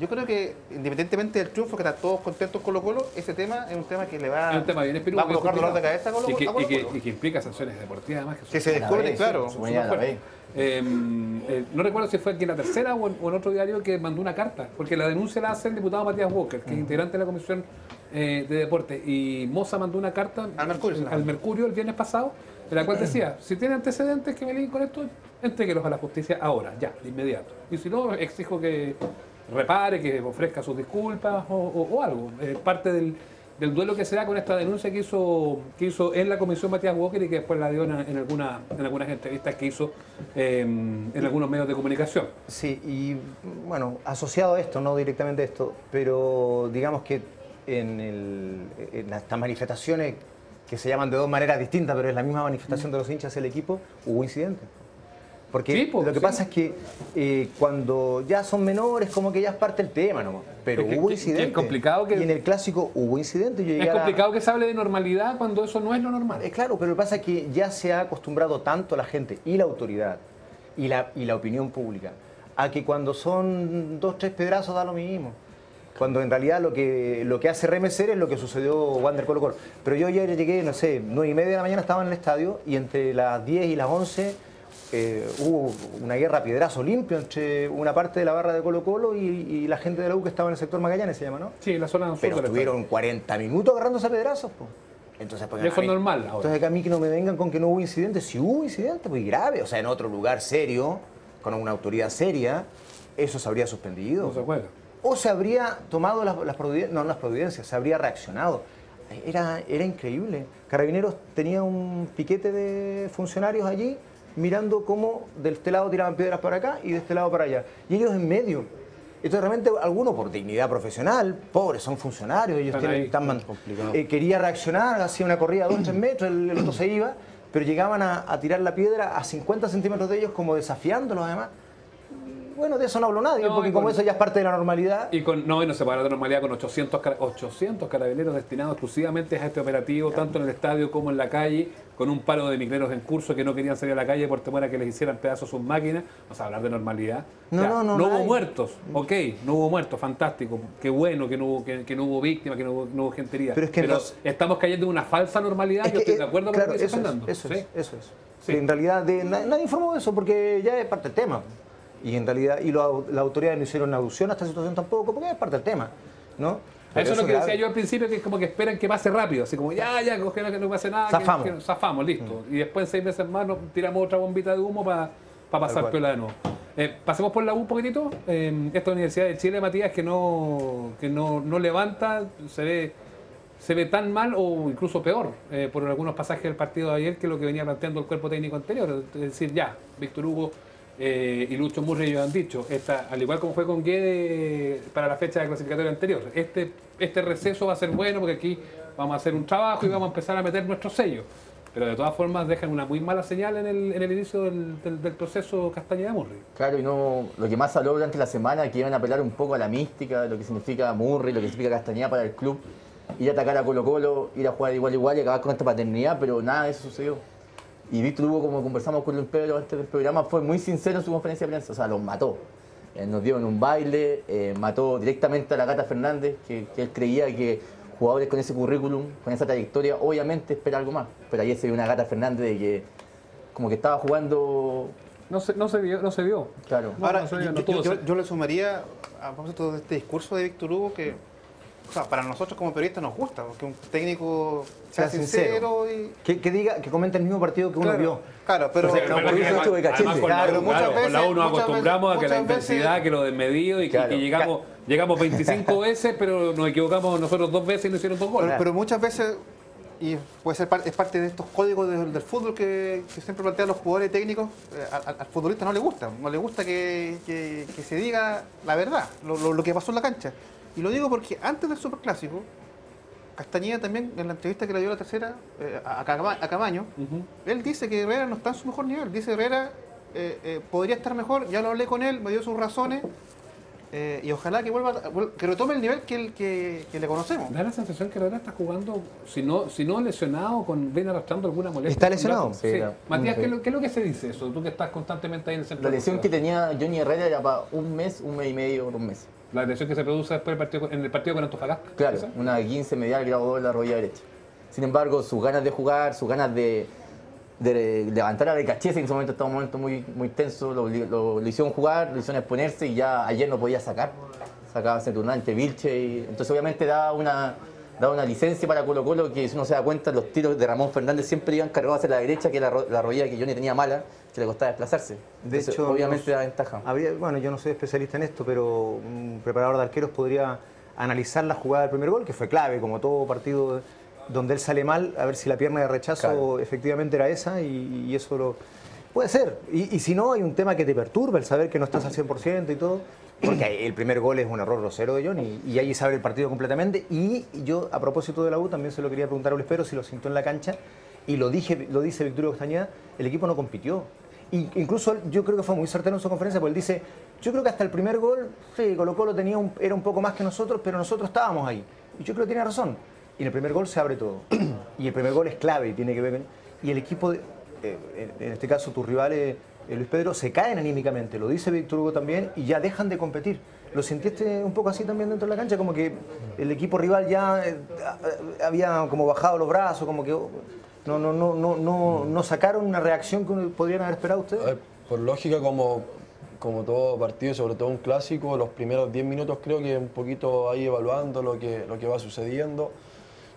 yo creo que independientemente del triunfo, que están todos contentos con Colo Colo, ese tema es un tema que le va, Es un tema bien va espiritual. a provocar dolor de cabeza a Colo y que, a Colo y que- Colo. y que implica sanciones deportivas además. Que son Que se A la descubre, vez, claro. vez. Eh, eh, no recuerdo si fue aquí en la tercera o en, o en otro diario que mandó una carta, porque la denuncia la hace el diputado Matías Walker, que es integrante de la Comisión eh, de Deporte, y Moza mandó una carta Al Mercurio, al Mercurio el viernes pasado, en la cual decía, si tiene antecedentes que me liguen con esto, entréguelos a la justicia ahora, ya, de inmediato. Y si no, exijo que repare, que ofrezca sus disculpas o, algo. Es parte del, duelo que se da con esta denuncia que hizo, que hizo en la comisión Matías Walker y que después la dio en, alguna, en algunas entrevistas que hizo eh, en algunos medios de comunicación. Sí, y bueno, asociado a esto, no directamente a esto, pero digamos que en, el- en estas manifestaciones que se llaman de dos maneras distintas, pero es la misma manifestación de los hinchas del equipo, hubo incidentes. Porque Sí, pues, lo que sí. pasa es que eh, cuando ya son menores, como que ya es parte del tema, ¿no? Pero Es que- hubo que es incidentes. complicado que- Y en el clásico hubo incidentes. Yo Es a complicado que se hable de normalidad cuando eso no es lo normal. eh, claro, pero lo que pasa es que ya se ha acostumbrado tanto la gente y la autoridad y la, y la opinión pública a que cuando son dos, tres pedrazos da lo mismo. Cuando en realidad lo que, lo que hace remecer es lo que sucedió Wander Colo Colo. Pero yo ayer llegué, no sé, nueve y media de la mañana estaba en el estadio y entre las 10 y las 11 eh, hubo una guerra piedrazo limpio entre una parte de la barra de Colo Colo y, y la gente de la U que estaba en el sector Magallanes, se llama, ¿no? Sí, en la zona sur Pero estuvieron 40 minutos agarrándose a pedrazos, po. Entonces, pues, eso mí- normal ahora. Entonces, que a mí que no me vengan con que no hubo incidente. Si hubo incidente, pues grave. O sea, en otro lugar serio, con una autoridad seria, eso se habría suspendido. No se juega. O se habría tomado las, las providencias, no las providencias, se habría reaccionado. Era, era increíble. Carabineros tenía un piquete de funcionarios allí mirando cómo de este lado tiraban piedras para acá y de este lado para allá. Y ellos en medio. Entonces realmente algunos por dignidad profesional, pobres, son funcionarios, ellos tienen, están man- eh, quería reaccionar, hacía una corrida de 2 3 metros, el, el otro se iba, pero llegaban a, a tirar la piedra a 50 centímetros de ellos como desafiándolos además. Bueno, de eso no habló nadie, No, porque como con- eso ya es parte de la normalidad. Y con, no, y no se puede hablar de normalidad con 800, cara- 800 carabineros destinados exclusivamente a este operativo, tanto en el estadio como en la calle, con un paro de migreros en curso que no querían salir a la calle por temor a que les hicieran pedazos sus máquinas. Vamos a hablar de normalidad. No, no, no, hubo nadie. muertos, ok, no hubo muertos, fantástico. Qué bueno que no hubo, que, que no hubo víctimas, que no hubo, no hubo gentería. Pero es que no- estamos cayendo en una falsa normalidad. Es Yo que, estoy eh, de acuerdo con lo que dice Fernando. Es, eso ¿sí? es, eso es. Sí. En realidad de- na- nadie informó de eso porque ya es parte del tema. Y en realidad, y lo- las autoridades no hicieron alusión a esta situación tampoco porque es parte del tema. ¿no? Eso es lo que decía yo al principio, que es como que esperan que pase rápido, así como ya, ya, coge que no pase nada, que- Zafamos. que, zafamos, listo. Y después en seis meses más nos tiramos otra bombita de humo para pasar piola de nuevo. Eh, pasemos por la U un poquitito. Eh, esta Universidad de Chile, Matías, que no, que no, no levanta, se ve, se ve tan mal o incluso peor eh, por algunos pasajes del partido de ayer que lo que venía planteando el cuerpo técnico anterior. Es decir, ya, Víctor Hugo eh, y Lucho Murray ellos han dicho, esta, al igual como fue con Guede para la fecha de clasificatoria anterior, este, este receso va a ser bueno porque aquí vamos a hacer un trabajo y vamos a empezar a meter nuestro sello. Pero de todas formas dejan una muy mala señal en el, en el inicio del, del- del proceso Castañeda Murray. Claro, y no, lo que más habló durante la semana, que iban a apelar un poco a la mística, lo que significa Murray, lo que significa Castañeda para el club, ir a atacar a Colo Colo, ir a jugar igual igual y acabar con esta paternidad, pero nada de eso sucedió. Y Víctor Hugo, como conversamos con Luis Pedro antes del programa, fue muy sincero en su conferencia de prensa, o sea, los mató. Eh, nos dio en un baile, eh, mató directamente a la Gata Fernández, que, que él creía que jugadores con ese currículum, con esa trayectoria, obviamente espera algo más. Pero ayer se vio una Gata Fernández de que como que estaba jugando, No se, no se vio, no se vio. claro. Ahora, no, yo, no yo- tuvo yo- ser- yo le sumaría a propósito de este discurso de Víctor Hugo que, o sea, para nosotros como periodistas nos gusta, porque un técnico sea Sea sincero, y. Que, que diga, que comente el mismo partido que uno claro, vio. Claro, pero. O sea, Pero no, además- además con la Claro, muchas claro, con la veces- U nos muchas acostumbramos a que la veces- intensidad, veces- que lo desmedido y que, Claro. que llegamos, llegamos 25 veces, pero nos equivocamos nosotros dos veces y nos hicieron dos goles. Pero, pero muchas veces, y puede ser es parte de estos códigos del, del fútbol que, que siempre plantean los jugadores técnicos, eh, al, al futbolista no le gusta, no le gusta que, que- que se diga la verdad, lo, lo- lo que pasó en la cancha. Y lo digo porque antes del Superclásico, Castañeda también, en la entrevista que le dio la tercera eh, a, a Cama- a Camaño, él dice que Herrera no está en su mejor nivel. Dice Herrera eh, eh, podría estar mejor, ya lo hablé con él, me dio sus razones. eh, y ojalá que vuelva, vuel- que retome el nivel que, el- que, que le conocemos. Da la sensación que Herrera está jugando, si no, si no lesionado, con viene arrastrando alguna molestia. ¿Está lesionado? Sí. Sí, la- Matías, sí. ¿qué, es lo, qué es lo que se dice eso? Tú que estás constantemente ahí en el centro. La lesión que tenía Johnny Herrera era para un mes, un mes y medio, dos meses. La lesión que se produce después del partido, en el partido con Antofagasta. Claro, ¿esa? una 15 medial grado 2 en la rodilla derecha. Sin embargo, sus ganas de jugar, sus ganas de, de levantar a Becachese, en ese momento estaba un momento muy, muy tenso, lo, lo, lo hicieron jugar, lo hicieron exponerse y ya ayer no podía sacar. Sacaba ese turnante, Vilche. Y, entonces, obviamente, da una, da una licencia para Colo Colo que, si uno se da cuenta, los tiros de Ramón Fernández siempre iban cargados hacia la derecha, que era la, la rodilla que Johnny tenía mala, que le costaba desplazarse. De hecho, obviamente, da ventaja. Habría, bueno, yo no soy especialista en esto, pero un preparador de arqueros podría analizar la jugada del primer gol, que fue clave, como todo partido donde él sale mal, a ver si la pierna de rechazo Claro. efectivamente era esa y, y eso lo... Puede ser. Y, y si no, hay un tema que te perturba, el saber que no estás al 100% y todo. Porque el primer gol es un error grosero de Johnny y ahí se abre el partido completamente. Y yo, a propósito de la U, también se lo quería preguntar a Luis Pedro si lo sintió en la cancha. Y lo, dije, lo dice Victorio Castañeda, el equipo no compitió. Y incluso yo creo que fue muy certero en su conferencia, porque él dice, yo creo que hasta el primer gol, sí, Colo Colo tenía un- era un poco más que nosotros, pero nosotros estábamos ahí. Y yo creo que tiene razón. Y en el primer gol se abre todo. y el primer gol es clave y tiene que ver con... Y el equipo, eh, en- este caso tus rivales, eh, Luis Pedro, se caen anímicamente, lo dice Víctor Hugo también, y ya dejan de competir. ¿Lo sentiste un poco así también dentro de la cancha? Como que el equipo rival ya eh, había como bajado los brazos, como que no, no, no, no, no, no sacaron una reacción que uno- podrían haber esperado ustedes. ver, por lógica, como, como todo partido, sobre todo un clásico, los primeros 10 minutos creo que un poquito ahí evaluando lo que, lo que va sucediendo.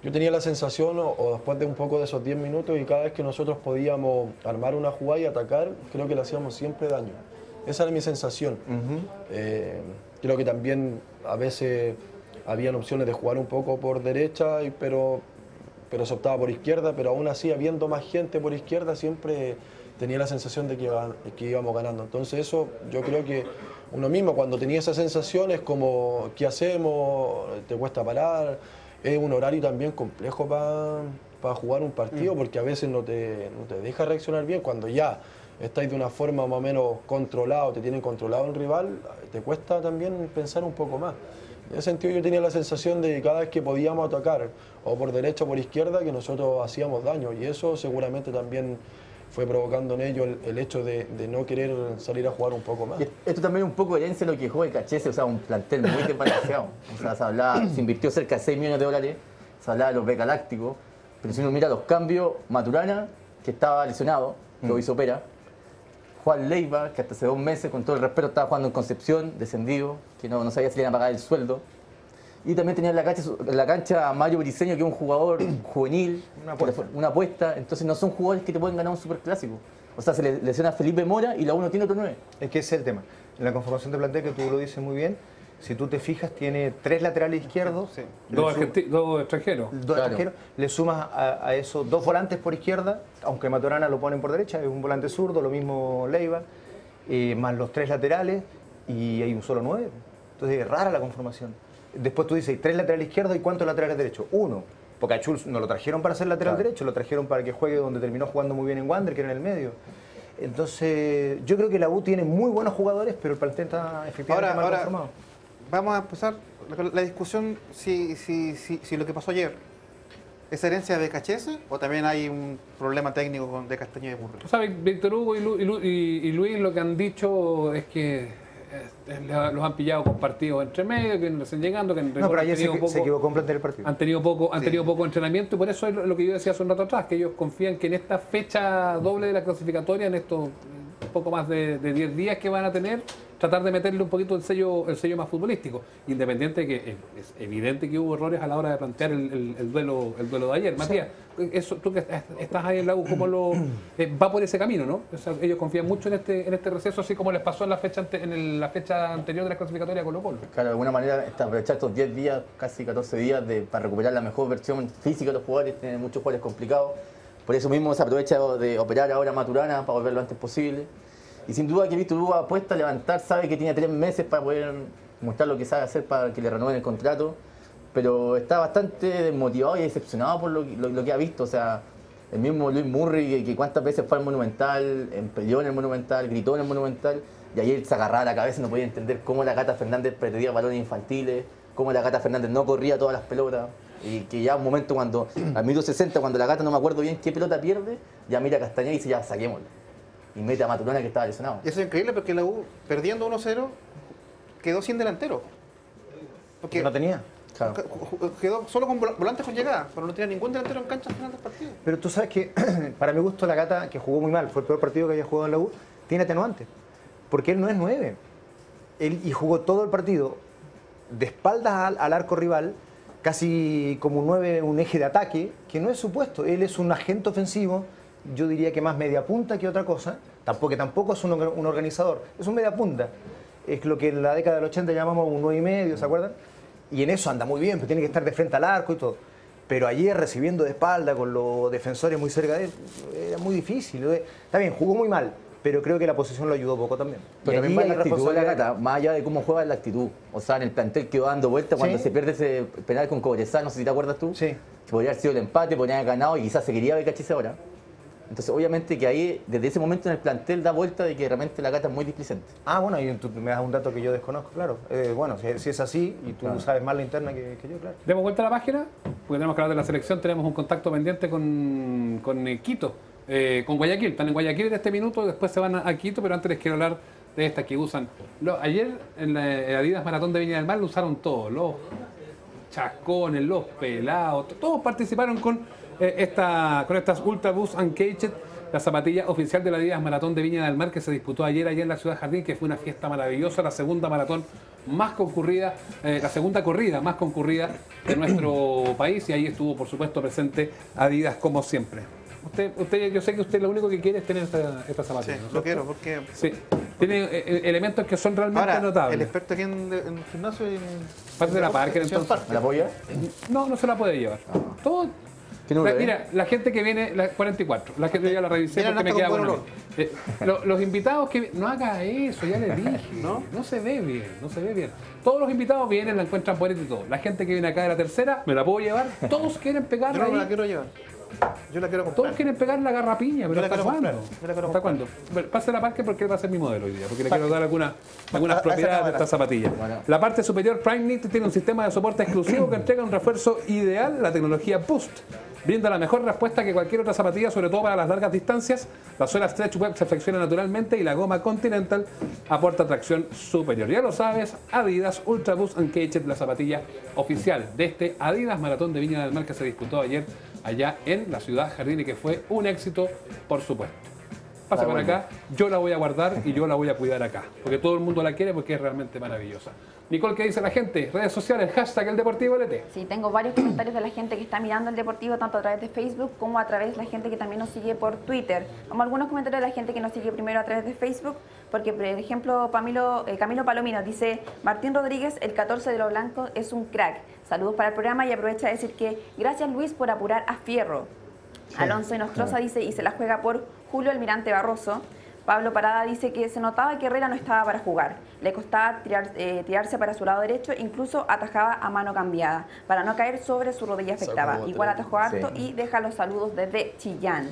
Yo tenía la sensación, o, o después de un poco de esos 10 minutos, y cada vez que nosotros podíamos armar una jugada y atacar, creo que le hacíamos siempre daño. Esa era mi sensación. Eh, creo que también a veces habían opciones de jugar un poco por derecha, pero pero se optaba por izquierda, pero aún así, habiendo más gente por izquierda, siempre tenía la sensación de que, iba- que íbamos ganando. Entonces eso yo creo que uno mismo cuando tenía esa sensación es como, ¿qué hacemos? ¿Te cuesta parar? Es un horario también complejo para jugar un partido porque a veces no te, no te deja reaccionar bien. Cuando ya estáis de una forma más o menos controlado, te tienen controlado el rival, te cuesta también pensar un poco más. En ese sentido yo tenía la sensación de que cada vez que podíamos atacar, o por derecha o por izquierda, que nosotros hacíamos daño. Y eso seguramente también fue provocando en ellos el, el hecho de, de no querer salir a jugar un poco más. Esto también es un poco herencia de lo que jugó el Cachese, o sea, un plantel muy desbalanceado. O sea, se, hablaba, se invirtió cerca de 6 millones de dólares, se hablaba de los B galácticos, pero si uno mira los cambios, Maturana, que estaba lesionado, que hoy se opera, Juan Leiva, que hasta hace dos meses, con todo el respeto, estaba jugando en Concepción, descendido, que no, no sabía si le iban a pagar el sueldo. Y también tenía en la cancha, en la cancha a Mario Briceño, que es un jugador juvenil, Una apuesta. fue- una apuesta. Entonces no son jugadores que te pueden ganar un superclásico. O sea, se le lesiona a Felipe Mora y la uno tiene otro nueve. Es que ese es el tema. En la conformación de plantel, que tú lo dices muy bien, si tú te fijas, tiene tres laterales izquierdos, Sí. Dos, extranjeros. dos Claro. extranjeros, le sumas a, a eso dos volantes por izquierda, aunque Maturana lo ponen por derecha, es un volante zurdo, lo mismo Leiva, eh, más los tres laterales y hay un solo nueve. Entonces es rara la conformación. Después tú dices, hay tres laterales izquierdos y cuántos laterales derechos? Uno. Porque a Schulz no lo trajeron para ser lateral Claro. derecho, lo trajeron para que juegue donde terminó jugando muy bien en Wander, que era en el medio. Entonces, yo creo que la U tiene muy buenos jugadores, pero el plantel está efectivamente Ahora, mal ahora conformado. Vamos a empezar la, la discusión si, si, si, si lo que pasó ayer es herencia de Cachese o también hay un problema técnico con, de Castañeda y Murri. O sea, Víctor Hugo y, Lu- y Lu- y- y Luis lo que han dicho es que eh, los han pillado con partidos entre medio, que no están llegando, que en No, pero han ayer se, tenido se poco- equivocó en plantear el partido. han tenido poco, han Sí. tenido poco entrenamiento y por eso es lo que yo decía hace un rato atrás, que ellos confían que en esta fecha doble de la clasificatoria, en estos eh, poco más de, de 10 días que van a tener, tratar de meterle un poquito el sello, el sello más futbolístico. Independiente de que es, es evidente que hubo errores a la hora de plantear el, el- el duelo, el duelo de ayer. Matías, eso, tú que est- estás ahí en la U, ¿cómo lo eh, va por ese camino, no? O sea, ellos confían mucho en este, en este receso, así como les pasó en la fecha ante- en la fecha anterior de la clasificatoria Colo Colo. Claro, de alguna manera aprovechar estos 10 días, casi 14 días, de, para recuperar la mejor versión física de los jugadores, tienen muchos jugadores complicados. Por eso mismo se aprovecha de operar ahora Maturana para volver lo antes posible. Y sin duda que Víctor Hugo apuesta a levantar, sabe que tiene tres meses para poder mostrar lo que sabe hacer para que le renueven el contrato, pero está bastante desmotivado y decepcionado por lo, que- ha visto. O sea, el mismo Luis Murray, que, que cuántas veces fue al Monumental, peleó en el Monumental, gritó en el Monumental, Y ayer se agarraba la cabeza y no podía entender cómo la Gata Fernández perdía balones infantiles, cómo la Gata Fernández no corría todas las pelotas. Y que ya un momento cuando, al minuto 60, cuando la Gata no me acuerdo bien qué pelota pierde, ya mira Castañeda y dice ya saquémosla. Y mete a Maturana que estaba lesionado. Y eso es increíble porque la U, perdiendo 1-0, quedó sin delantero. Porque No tenía. Claro. quedó solo con vol- volantes con llegada, pero no tenía ningún delantero en cancha al final del partido. Pero tú sabes que, para mi gusto, la gata, que jugó muy mal, fue el peor partido que haya jugado en la U, tiene atenuante. Porque él no es nueve. Él, y jugó todo el partido de espaldas al, al arco rival, casi como un 9, un eje de ataque, que no es su puesto. Él es un agente ofensivo, yo diría que más media punta que otra cosa. Tampoco, que tampoco es un, un organizador, es un media punta. Es lo que en la década del 80 llamamos un 9 y medio, ¿se acuerdan? Y en eso anda muy bien, pero tiene que estar de frente al arco y todo. Pero ayer recibiendo de espalda con los defensores muy cerca de él, era muy difícil. Está bien, jugó muy mal, pero creo que la posición lo ayudó poco también. Pero también va la actitud de la. Gata, más allá de cómo juega la actitud. O sea, en el plantel quedó dando vueltas cuando Sí. se pierde ese penal con Cobresal, no sé si te acuerdas tú. Sí. Que podría haber sido el empate, podría haber ganado y quizás se quería ver cachice ahora. Entonces, obviamente que ahí, desde ese momento en el plantel, da vuelta de que realmente la Gata es muy displicente. Ah, bueno, y tú me das un dato que yo desconozco, claro. Eh, bueno, si, si es así y tú sabes más la interna que, que yo, claro. Demos vuelta a la página, porque tenemos que hablar de la selección. Tenemos un contacto pendiente con, con eh, Quito, eh, con Guayaquil. Están en Guayaquil en este minuto, después se van a, a Quito, pero antes les quiero hablar de estas que usan. Lo- ayer en la en Adidas Maratón de Viña del Mar lo usaron todos, los chascones, los pelados, todos participaron con, eh, esta, con estas Ultra Boost Uncaged, la zapatilla oficial de la Adidas Maratón de Viña del Mar que se disputó ayer allá en la Ciudad Jardín, que fue una fiesta maravillosa, la segunda maratón más concurrida, eh, la segunda corrida más concurrida de nuestro país y ahí estuvo por supuesto presente Adidas como siempre. Usted, usted, yo sé que usted lo único que quiere es tener esta, esta Sí, zapatilla. ¿no? lo quiero porque. Sí. Tiene eh, elementos que son realmente Ahora, notables. el experto aquí en, en el gimnasio. En, Parte de la Parker, entonces. Parker. ¿Me la apoya? No, no se la puede llevar. Todo. ¿Qué número La- es? mira, la gente que viene, la 44, la gente ya la revisé porque me queda con bueno. buen Eh, lo- los invitados que no haga eso, ya le dije. ¿No? no se ve bien, no se ve bien. Todos los invitados vienen, la encuentran bonita y todo. La gente que viene acá de la tercera, me la puedo llevar. Todos quieren Yo pegarla no me la quiero llevar. Yo la quiero comprar. Todos quieren pegar la garrapiña, pero Yo la ¿hasta cuándo? yo ¿Hasta cuándo? Bueno, Pase la parque porque él va a ser mi modelo hoy día, porque le quiero dar alguna- algunas A- a esa propiedades de esta zapatilla. Bueno. La parte superior Prime Knit tiene un sistema de soporte exclusivo que entrega un refuerzo ideal, la tecnología Boost. Brinda la mejor respuesta que cualquier otra zapatilla, sobre todo para las largas distancias. La suela Stretch Web se flexiona naturalmente y la goma Continental aporta tracción superior. Ya lo sabes, Adidas Ultra Boost Uncaged, la zapatilla oficial de este Adidas Maratón de Viña del Mar que se disputó ayer allá en la ciudad Jardín y que fue un éxito, por supuesto. Pasa por acá, yo la voy a guardar y yo la voy a cuidar acá, porque todo el mundo la quiere porque es realmente maravillosa. Nicole, ¿qué dice la gente? Redes sociales, hashtag el Deportivo LT. Sí, tengo varios comentarios de la gente que está mirando el Deportivo, tanto a través de Facebook como a través de la gente que también nos sigue por Twitter. Vamos a algunos comentarios de la gente que nos sigue primero a través de Facebook, porque por ejemplo Pamilo, eh, Camilo Palomino dice, Martín Rodríguez, el 14 de lo blanco, es un crack. Saludos para el programa y aprovecha de decir que gracias Luis por apurar a Fierro. Alonso Nostroza dice, y se la juega por Julio Almirante Barroso. Pablo Parada dice que se notaba que Herrera no estaba para jugar. Le costaba tirar- eh, tirarse para su lado derecho, incluso atajaba a mano cambiada, para no caer sobre su rodilla afectada. como Igual atajó harto Sí. y deja los saludos desde Chillán.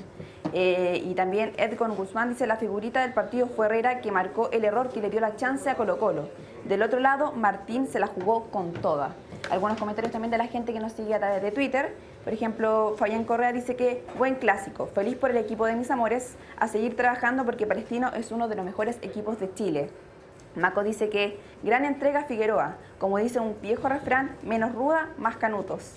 Eh, y también Edgon Guzmán dice, la figurita del partido fue Herrera que marcó el error que le dio la chance a Colo Colo. Del otro lado, Martín se la jugó con toda. Algunos comentarios también de la gente que nos sigue a través de Twitter. Por ejemplo, Fabián Correa dice que buen clásico, feliz por el equipo de mis amores, a seguir trabajando porque Palestino es uno de los mejores equipos de Chile. Maco dice que gran entrega Figueroa, como dice un viejo refrán, menos ruda, más canutos.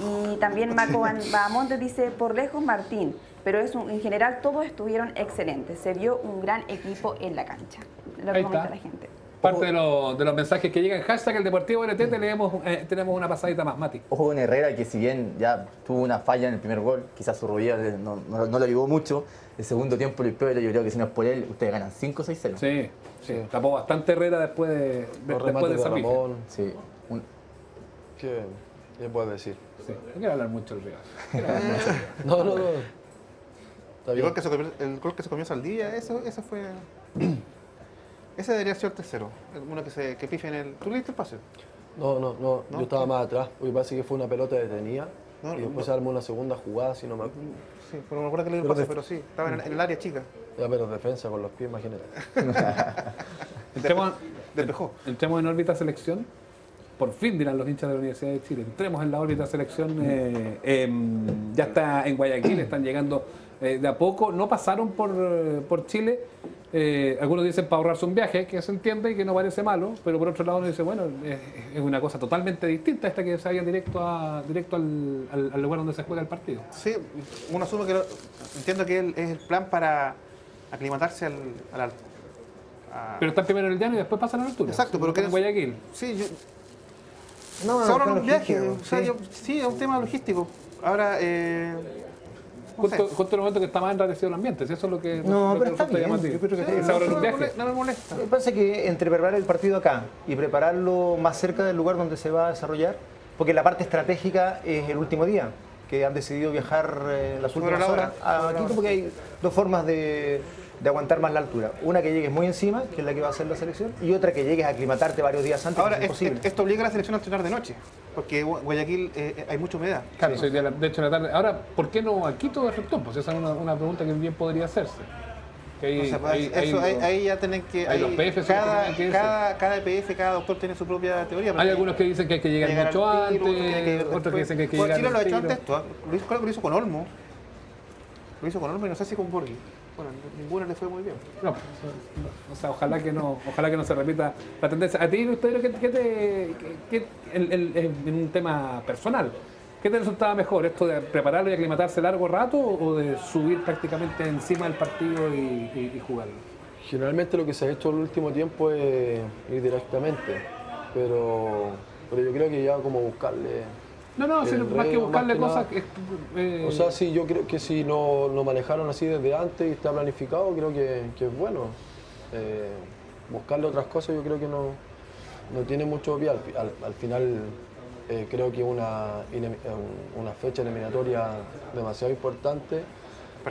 Y también Marco Van- Bahamontes dice, por lejos Martín, pero es un- en general todos estuvieron excelentes. Se vio un gran equipo en la cancha. Lo que comenta la gente. Parte de, los- de los mensajes que llegan, hashtag el Deportivo LT, te leemos, eh, tenemos una pasadita más, Mati. Ojo con Herrera, que si bien ya tuvo una falla en el primer gol, quizás su rodilla no, no- no lo ayudó mucho. El segundo tiempo, Luis Pedro, yo creo que si no es por él, ustedes ganan 5 o 6-0. Sí, sí, tapó bastante Herrera después de, de- Los después de esa Ramón. Sí. Un- ¿Qué, qué puedes decir? Sí, no quiero hablar mucho del Real. No, no, no. Está El gol, que se comió, el gol que se comió Saldía, eso, ese fue. ese debería ser el tercero. Uno que se que pifia en el. ¿Tú le diste el pase? No, no, no, ¿No? Yo estaba más atrás. Lo que pasa es que fue una pelota detenida No, y después no. se armó una segunda jugada, si no me Sí, pero no me acuerdo que le dio el pase, de- pero sí, estaba en, en el área chica. Ya, pero defensa con los pies, imagínate. Entremos, Despejó. entremos en órbita selección. Por fin dirán los hinchas de la Universidad de Chile. Entremos en la órbita selección. eh, em, ya está en Guayaquil, están llegando eh, de a poco. No pasaron por, eh, por Chile. Eh, algunos dicen para ahorrarse un viaje, que se entiende y que no parece malo, pero por otro lado uno dice, bueno, es, es una cosa totalmente distinta esta que se vayan directo, a, directo al, al- al lugar donde se juega el partido. Sí, uno asume que lo- entiendo que es el plan para aclimatarse al, al alto. A- Pero están primero en el llano y después pasan a la altura. Exacto, pero que en es- Guayaquil. Sí, yo, No, se ahorran no, un viaje. o sea, sí. yo- sí, es un tema logístico. Ahora, eh, no. Justo, justo en el momento que está más enrarecido el ambiente, si eso es lo que, No, lo pero que está bien, llamativo. yo creo que Sí, está Se no, me viaje. mole- no me molesta. Me parece que entre preparar el partido acá y prepararlo más cerca del lugar donde se va a desarrollar, porque la parte estratégica es el último día, que han decidido viajar eh, las últimas la hora, horas a Quito, hora. porque hay dos formas de, de aguantar más la altura. Una que llegues muy encima, que es la que va a hacer la selección, y otra que llegues a aclimatarte varios días antes, Ahora, que es es- imposible. esto obliga a la selección a entrenar de noche, porque Gua- Guayaquil eh, eh, hay mucha humedad. Claro, de, la- de hecho, en la tarde. Ahora, ¿por qué no a Quito de Rectón? Pues esa es una, una pregunta que bien podría hacerse. Que ahí- O sea, pues, ahí- eso, ahí- ahí, ahí ya tienen que. ahí los ahí PF son los que cada, que cada, cada EPF, cada doctor tiene su propia teoría. hay algunos que dicen que hay que llegar, llegar mucho al tiro, antes, otros que otros dicen que hay que Bueno, llegar Chile lo ha hecho antes lo hizo, creo que lo hizo con Olmo. Lo hizo con Olmo y no sé si con Borghi. Bueno, ninguno le fue muy bien. No, o sea, ojalá que no, ojalá que no se repita la tendencia. A ti, Luis Pedro, ¿qué, qué te, qué- el- el- el- en un tema personal, ¿qué te resultaba mejor? ¿Esto de prepararlo y aclimatarse largo rato o de subir prácticamente encima del partido y, y- y jugarlo? Generalmente lo que se ha hecho en el último tiempo es ir directamente, pero, pero yo creo que ya como buscarle... No, no, sino más que buscarle más que cosas. nada. que, eh, O sea, sí, yo creo que si no lo manejaron así desde antes y está planificado, creo que, que es bueno. Eh, buscarle otras cosas yo creo que no, no tiene mucho pie. Al, fi- al- al final eh, creo que una, una fecha eliminatoria demasiado importante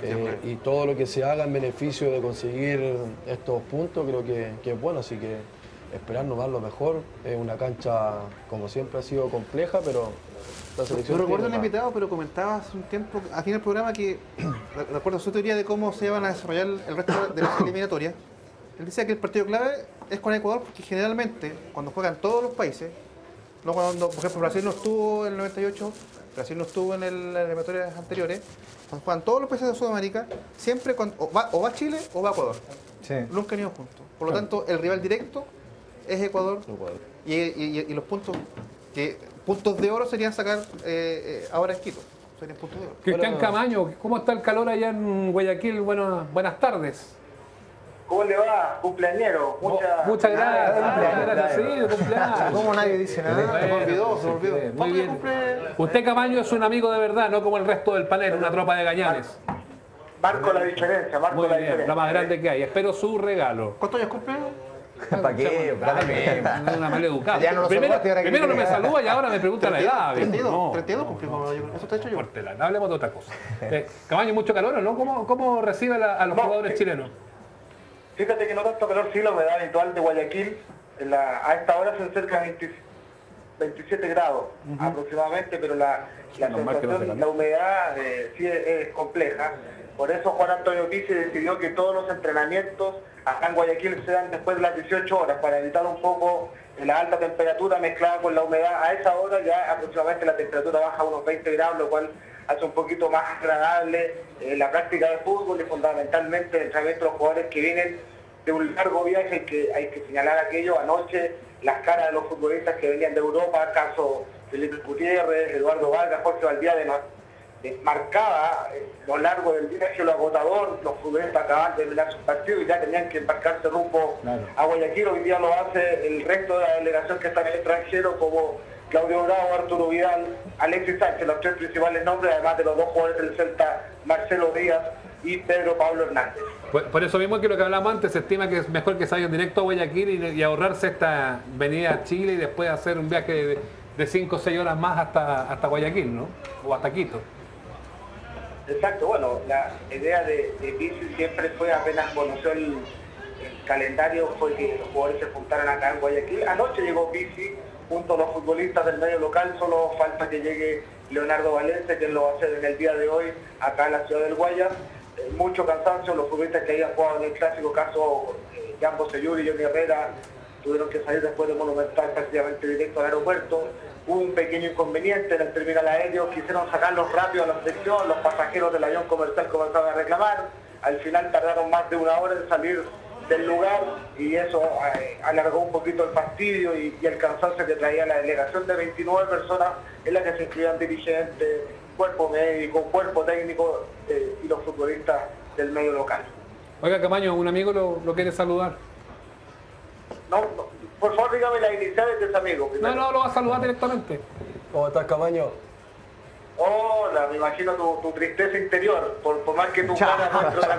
eh, y todo lo que se haga en beneficio de conseguir estos puntos creo que, que es bueno, así que esperar nomás lo mejor. Es una cancha como siempre ha sido compleja, pero la selección... No recuerdo el invitado, pero comentaba hace un tiempo, aquí en el programa, que, de de acuerdo a su teoría de cómo se van a desarrollar el resto de las eliminatorias, él decía que el partido clave es con Ecuador, porque generalmente, cuando juegan todos los países, no cuando, por ejemplo, Brasil no estuvo en el 98, Brasil no estuvo en el- las eliminatorias anteriores, cuando juegan todos los países de Sudamérica, siempre cuando, o, va, o va Chile o va Ecuador. Sí. Nunca han ido juntos. Por lo tanto, el rival directo es Ecuador Ecuador. y, y- y los puntos que puntos de oro serían sacar eh, eh, ahora en Quito. Serían puntos de oro. Cristian. Camaño, ¿cómo está el calor allá en Guayaquil? Buenas, buenas tardes. ¿Cómo le va? Cumpleañero. Muchas, Muchas gracias. Ah, muchas gracias. Sí, cumpleaños. ¿Cómo nadie dice nada? Se me olvidó, se me olvidó. Muy ¿Cuándo bien. Usted Camaño es un amigo de verdad, no como el resto del panel, una tropa de gañanes. Marco la diferencia, marco Muy la bien, diferencia. la más grande que hay. Espero su regalo. ¿Cuántos años cumple? ¿Para qué? ¿Para qué? Una. Ya no lo primero ahora que no me saluda y ahora me pregunta la edad. 32, No. 32 cumplimos. yo- Eso te he hecho yo. No hablemos de otra cosa. Eh, Camaño, mucho calor, ¿o ¿no? ¿Cómo, cómo recibe la- a los No, jugadores sí. chilenos? Fíjate que no tanto calor, sí, la humedad habitual de Guayaquil, en la- a esta hora son cerca de 20 27 grados aproximadamente, pero la, la no sensación, la humedad eh, sí es, es compleja. Por eso Juan Antonio Pizzi decidió que todos los entrenamientos acá en Guayaquil sean después de las 18 horas, para evitar un poco la alta temperatura mezclada con la humedad. A esa hora ya aproximadamente la temperatura baja a unos 20 grados, lo cual hace un poquito más agradable eh, la práctica de fútbol y fundamentalmente el entrenamiento de los jugadores que vienen de un largo viaje, hay que, hay que señalar aquello, anoche las caras de los futbolistas que venían de Europa, caso Felipe Gutiérrez, Eduardo Vargas, Jorge Valdiade, marcaba eh, lo largo del viaje, lo agotador, los futbolistas acababan de terminar sus partidos y ya tenían que embarcarse rumbo a Guayaquil, hoy día lo hace el resto de la delegación que está en el extranjero como Claudio Bravo, Arturo Vidal, Alexis Sánchez, los tres principales nombres, además de los dos jugadores del Celta, Marcelo Díaz y Pedro Pablo Hernández. Por, por eso mismo que lo que hablamos antes, se estima que es mejor que vayan directo a Guayaquil y, y ahorrarse esta venida a Chile y después hacer un viaje de 5 o 6 horas más hasta, hasta Guayaquil, ¿no? O hasta Quito. Exacto, bueno, la idea de, de siempre fue apenas conoció el, el calendario, fue que los jugadores se juntaran acá en Guayaquil. Anoche llegó Pizzi junto a los futbolistas del medio local, solo falta que llegue Leonardo Valencia, que lo va a hacer en el día de hoy acá en la ciudad del Guayas. Eh, mucho cansancio, los futbolistas que habían jugado en el clásico caso eh, Jambo Seyuri y Johnny Herrera tuvieron que salir después de Monumental prácticamente directo al aeropuerto. Hubo un pequeño inconveniente en el terminal aéreo, quisieron sacarlos rápido a la selección, los pasajeros del avión comercial comenzaron a reclamar, al final tardaron más de una hora en salir del lugar y eso eh, alargó un poquito el fastidio y, y el cansancio que traía la delegación de 29 personas en la que se incluían dirigentes, cuerpo médico, cuerpo técnico eh, y los futbolistas del medio local. Oiga, Camaño, un amigo lo, lo quiere saludar. No, no, por favor dígame las iniciales de ese amigo. No, no, lo va a saludar directamente. ¿Cómo estás, Camaño? Hola, me imagino tu, tu tristeza interior, por, por más que tu cara cosa.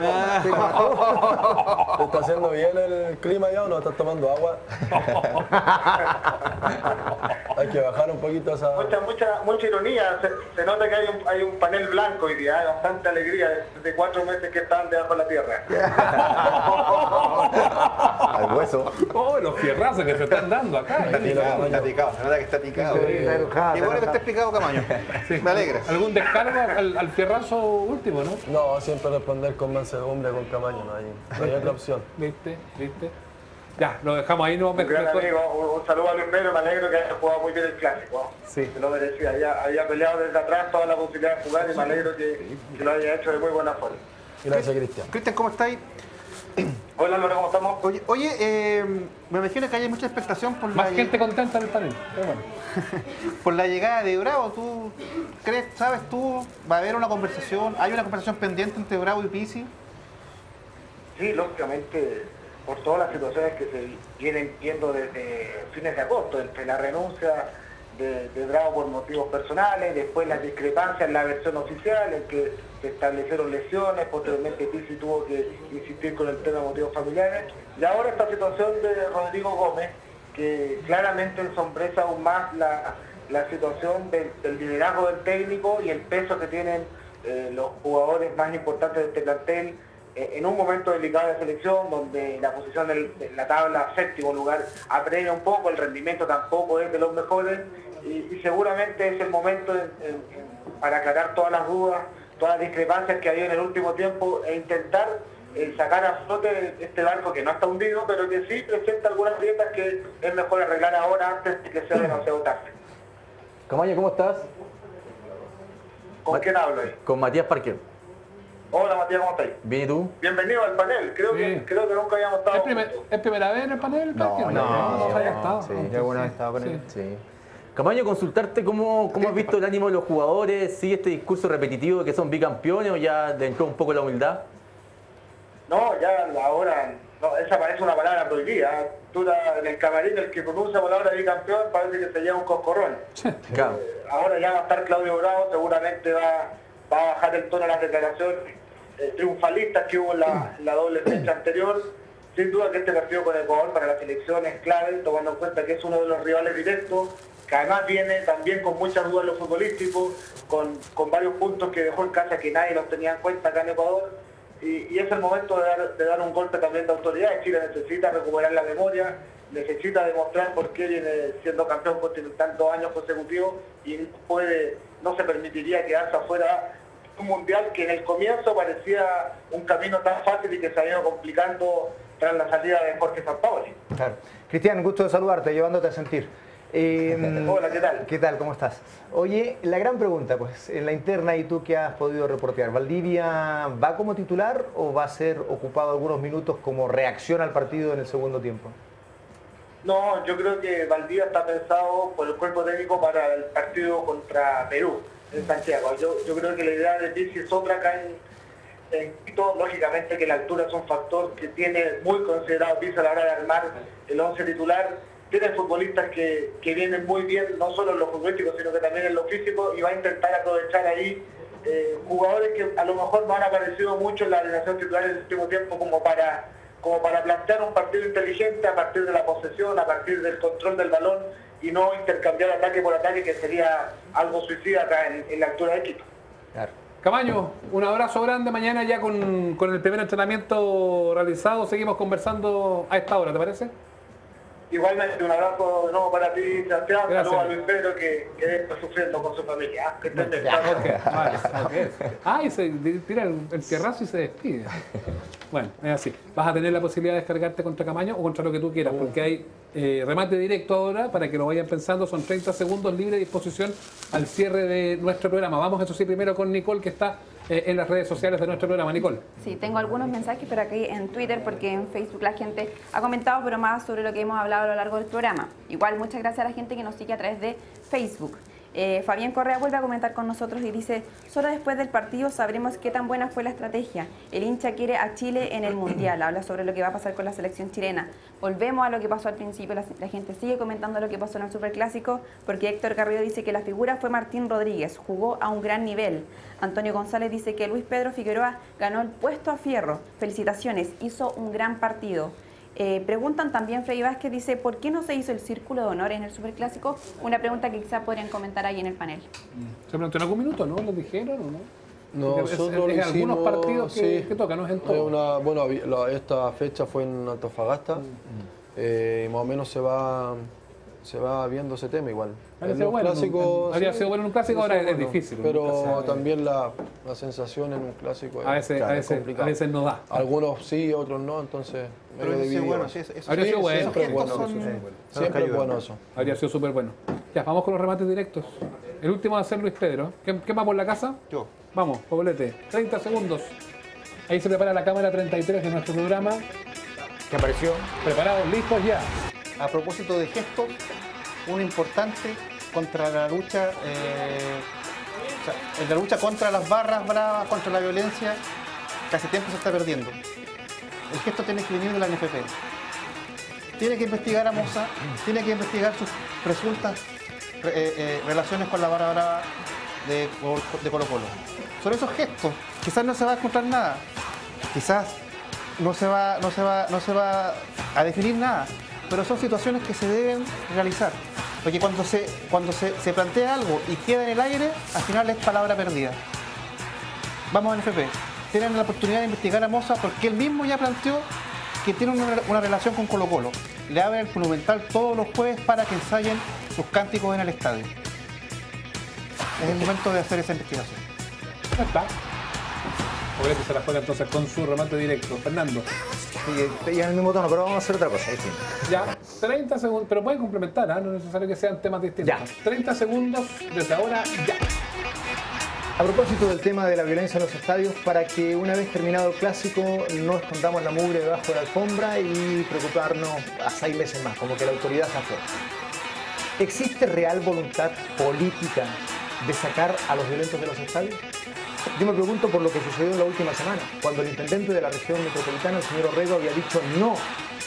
¿Te está haciendo bien el clima ya o no estás tomando agua? Hay que bajar un poquito esa... Mucha, mucha, mucha ironía, se, se nota que hay un, hay un panel blanco hoy día, hay bastante alegría desde cuatro meses que están debajo de la tierra. Al hueso. Oh, los fierrazos que se están dando acá. Está ¿eh? picado, está picado, se nota que está picado. está enojado, Qué está bueno que estés picado, Camaño. Me alegra. ¿Algún descargo al, al fierrazo último, no? No, siempre responder con mansedumbre, con Camaño, no hay, no hay otra opción. ¿Viste? ¿Viste? Ya, lo dejamos ahí, no Un gran amigo, un, saludo a Luis Melo, me alegro que haya jugado muy bien el clásico. Sí. Se lo merecía, había, había peleado desde atrás toda la posibilidad de jugar y me alegro que, que lo haya hecho de muy buena forma. Gracias, Cristian. Cristian, ¿cómo estáis? Hola, Lore, ¿cómo estamos? Oye, oye eh, me imagino que hay mucha expectación por la, Más gente contenta en el panel. Pero bueno. por la llegada de Bravo. ¿Tú crees, sabes tú, va a haber una conversación, hay una conversación pendiente entre Bravo y Pisi? Sí, lógicamente, por todas las situaciones que se vienen viendo desde fines de agosto, entre la renuncia de, de Bravo por motivos personales, después las discrepancias en la versión oficial, en que se establecieron lesiones, posteriormente Pizzi tuvo que insistir con el tema de motivos familiares, y ahora esta situación de Rodrigo Gómez, que claramente ensombrece aún más la, la situación del, del liderazgo del técnico y el peso que tienen eh, los jugadores más importantes de este plantel, en un momento delicado de selección donde la posición de la tabla séptimo lugar apremia un poco, el rendimiento tampoco es de los mejores y, y seguramente es el momento en- en- en- para aclarar todas las dudas, todas las discrepancias que ha habido en el último tiempo e intentar eh, sacar a flote este barco que no está hundido, pero que sí presenta algunas grietas que es mejor arreglar ahora antes de que sea demasiado tarde. Camaño, ¿cómo estás? ¿Con quién hablo ahí? Con Matías Parker. Hola Matías, ¿cómo estáis? ¿Bien y tú? Bienvenido al panel, creo, Sí. que, creo que nunca habíamos estado ¿Es, primer-. ¿Es primera vez en el panel? No, no, había estado. sí. Ya alguna vez estaba con él. Sí. Sí. Camaño, consultarte cómo, cómo has visto el ánimo de los jugadores, sigue este discurso repetitivo de que son bicampeones o ya le entró un poco la humildad. No, ya ahora, no, esa parece una palabra prohibida. Tú la- en el camarín, el que pronuncia la palabra bicampeón parece que se lleva un coscorrón. Claro. Ahora ya va a estar Claudio Bravo, seguramente va, va a bajar el tono de las declaraciones eh, triunfalistas que hubo la, la doble fecha anterior. Sin duda que este partido con Ecuador para la selección es clave, tomando en cuenta que es uno de los rivales directos, que además viene también con muchas dudas en lo futbolístico, con, con varios puntos que dejó en casa que nadie los tenía en cuenta acá en Ecuador. Y, es el momento de dar, de dar un golpe también de autoridad. Chile necesita recuperar la memoria, necesita demostrar por qué viene siendo campeón por tantos años consecutivos y puede, no se permitiría quedarse afuera un mundial que en el comienzo parecía un camino tan fácil y que se ha ido complicando tras la salida de Jorge Sampaoli. Claro. Cristian, gusto de saludarte, llevándote a sentir. Eh, Hola, ¿qué tal? ¿Qué tal? ¿Cómo estás? Oye, la gran pregunta, pues, en la interna y tú que has podido reportear, ¿Valdivia va como titular o va a ser ocupado algunos minutos como reacción al partido en el segundo tiempo? No, yo creo que Valdivia está pensado por el cuerpo técnico para el partido contra Perú en Santiago. Yo, yo creo que la idea de Pizzi es otra acá en, en Quito. Lógicamente que la altura es un factor que tiene muy considerado Pizzi a la hora de armar el 11 titular. Tiene futbolistas que, que vienen muy bien, no solo en lo futbolístico, sino que también en lo físico, y va a intentar aprovechar ahí eh, jugadores que a lo mejor no han aparecido mucho en la alineación titular en el último tiempo como para como para plantear un partido inteligente a partir de la posesión, a partir del control del balón y no intercambiar ataque por ataque, que sería algo suicida acá en, en la altura de Quito. Claro. Camaño, un abrazo grande. Mañana ya con, con el primer entrenamiento realizado seguimos conversando a esta hora, ¿te parece? Igualmente, un abrazo de nuevo para ti, Sebastián. Saludos a Luis Pedro que, que está sufriendo con su familia. ¿ah? Que estén bien. Chao, chao. Ok, vale, ok. Ah, y se tira el, el tierrazo y se despide. Bueno, es así. Vas a tener la posibilidad de descargarte contra Camaño o contra lo que tú quieras, porque hay eh, remate directo ahora para que lo vayan pensando. Son 30 segundos libre disposición al cierre de nuestro programa. Vamos, eso sí, primero con Nicole, que está eh, en las redes sociales de nuestro programa. Nicole. Sí, tengo algunos mensajes, pero aquí en Twitter, porque en Facebook la gente ha comentado, pero más sobre lo que hemos hablado a lo largo del programa. Igual, muchas gracias a la gente que nos sigue a través de Facebook. Eh, Fabián Correa vuelve a comentar con nosotros y dice, solo después del partido sabremos qué tan buena fue la estrategia. El hincha quiere a Chile en el Mundial, habla sobre lo que va a pasar con la selección chilena. Volvemos a lo que pasó al principio, la, gente sigue comentando lo que pasó en el Superclásico, porque Héctor Garrido dice que la figura fue Martín Rodríguez, jugó a un gran nivel. Antonio González dice que Luis Pedro Figueroa ganó el puesto a fierro. Felicitaciones, hizo un gran partido. Eh, preguntan también, Freddy Vázquez dice, ¿por qué no se hizo el círculo de honor en el Superclásico? Una pregunta que quizás podrían comentar ahí en el panel. Se preguntó en algún minuto, ¿no? ¿Lo dijeron o no? No, es- nosotros es lo algunos partidos que, sí. que tocan, no es en una, bueno, la- esta fecha fue en Antofagasta eh, y más o menos se va, se va viendo ese tema igual. Habría En sido los bueno en un- clásicos, en- habría sí, sido bueno en un clásico, ahora es difícil, Pero clásico. también la, la sensación en un clásico es, A veces, claro, a es veces, a complicado. veces no da. Algunos sí, otros no, entonces Pero sí, dividido. bueno, sí, eso- eso- Habría sido bueno. Siempre es bueno, Siempre es bueno eso. Habría sido súper bueno. Ya, vamos con los remates directos. El último va a ser Luis Pedro. ¿Qué, qué más por la casa? Yo. Vamos, Poblete. 30 segundos. Ahí se prepara la cámara 33 de nuestro programa. que apareció. Preparados, listos ya. A propósito de gestos, uno importante contra la lucha, eh, o sea, la lucha contra las barras bravas, contra la violencia, hace tiempo se está perdiendo. El gesto tiene que venir de la NFP. Tiene que investigar a Moza, tiene que investigar sus presuntas eh, eh, relaciones con la barra brava de, de Colo Colo. Sobre esos gestos, quizás no se va a encontrar nada. Quizás no se va, no se va, no se va a definir nada, pero son situaciones que se deben realizar. Porque cuando se, cuando se, plantea algo y queda en el aire, al final es palabra perdida. Vamos al NFP. Tienen la oportunidad de investigar a Moza porque él mismo ya planteó que tiene una, una relación con Colo Colo. Le abren el Monumental todos los jueves para que ensayen sus cánticos en el estadio. Es el momento de hacer esa investigación. Poblete se la juega entonces con su remate directo. Fernando. Y, y en el mismo tono, pero vamos a hacer otra cosa. distinta. Ya, 30 segundos, pero pueden complementar, ¿ah? no es necesario que sean temas distintos. Ya. 30 segundos desde ahora, ya. A propósito del tema de la violencia en los estadios, para que una vez terminado el clásico no escondamos la mugre debajo de la alfombra y preocuparnos a seis meses más, como que la autoridad se afuera. ¿Existe real voluntad política de sacar a los violentos de los estadios? Yo me pregunto por lo que sucedió en la última semana, cuando el intendente de la región metropolitana, el señor Orrego, había dicho no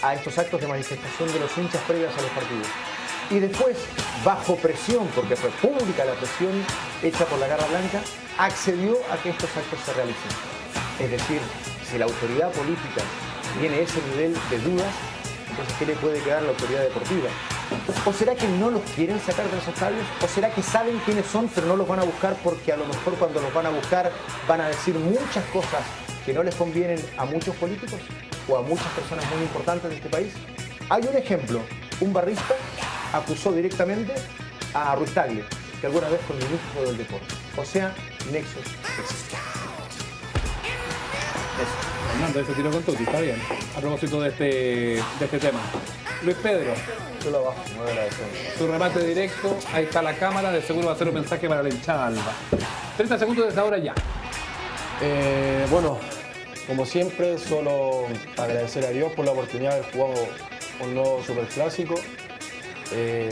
a estos actos de manifestación de los hinchas previos a los partidos. Y después, bajo presión, porque fue pública la presión hecha por la Garra Blanca, accedió a que estos actos se realicen. Es decir, si la autoridad política tiene ese nivel de dudas, entonces ¿qué le puede quedar a la autoridad deportiva? ¿O será que no los quieren sacar de los estadios? ¿O será que saben quiénes son pero no los van a buscar porque a lo mejor cuando los van a buscar van a decir muchas cosas que no les convienen a muchos políticos o a muchas personas muy importantes de este país? Hay un ejemplo, un barrista acusó directamente a Ruiz Tagle, que alguna vez fue ministro del deporte. O sea, nexos existen. Fernando, ese tiro con Tuti, está bien. A propósito de este, de este tema. Luis Pedro, Yo la bajo, muy agradecido. su remate directo, ahí está la cámara, de seguro va a ser un mensaje para la hinchada Alba. 30 segundos desde ahora ya. Eh, bueno, como siempre, solo agradecer a Dios por la oportunidad de haber jugado un nuevo superclásico, eh,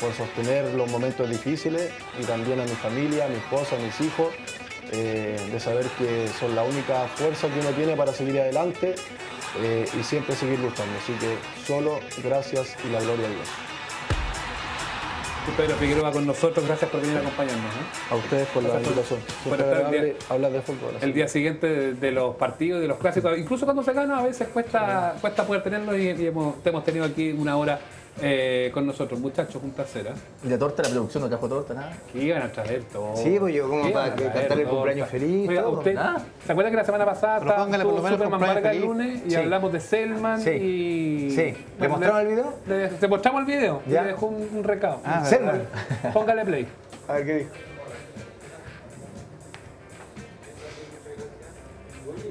por sostener los momentos difíciles y también a mi familia, a mi esposa, a mis hijos, eh, de saber que son la única fuerza que uno tiene para seguir adelante eh, y siempre seguir luchando. Así que solo gracias y la gloria a Dios. Pedro Figueroa con nosotros, gracias por venir a acompañarnos. ¿eh? A ustedes por la Gracias por- invitación. por agradable día- hablar de fútbol. El día siguiente de, de los partidos de los clásicos, incluso cuando se gana a veces cuesta, cuesta poder tenerlo y, y hemos, hemos tenido aquí una hora eh, con nosotros, muchachos, un placer. ¿eh? Y la torta, la producción no trajo torta, nada. Que iban a traer todo. Sí, pues yo como para cantarle el torta. cumpleaños feliz, Oiga, todo. usted. ¿Se acuerda que la semana pasada estuvo Superman cumpleaños Vargas el lunes y Sí. hablamos de Selman Sí. y... Sí. ¿Le Bueno, mostramos el video? le- te mostramos el video. Ya. Le dejó un, un recado. Ah, Selman. Póngale play. A ver qué dijo.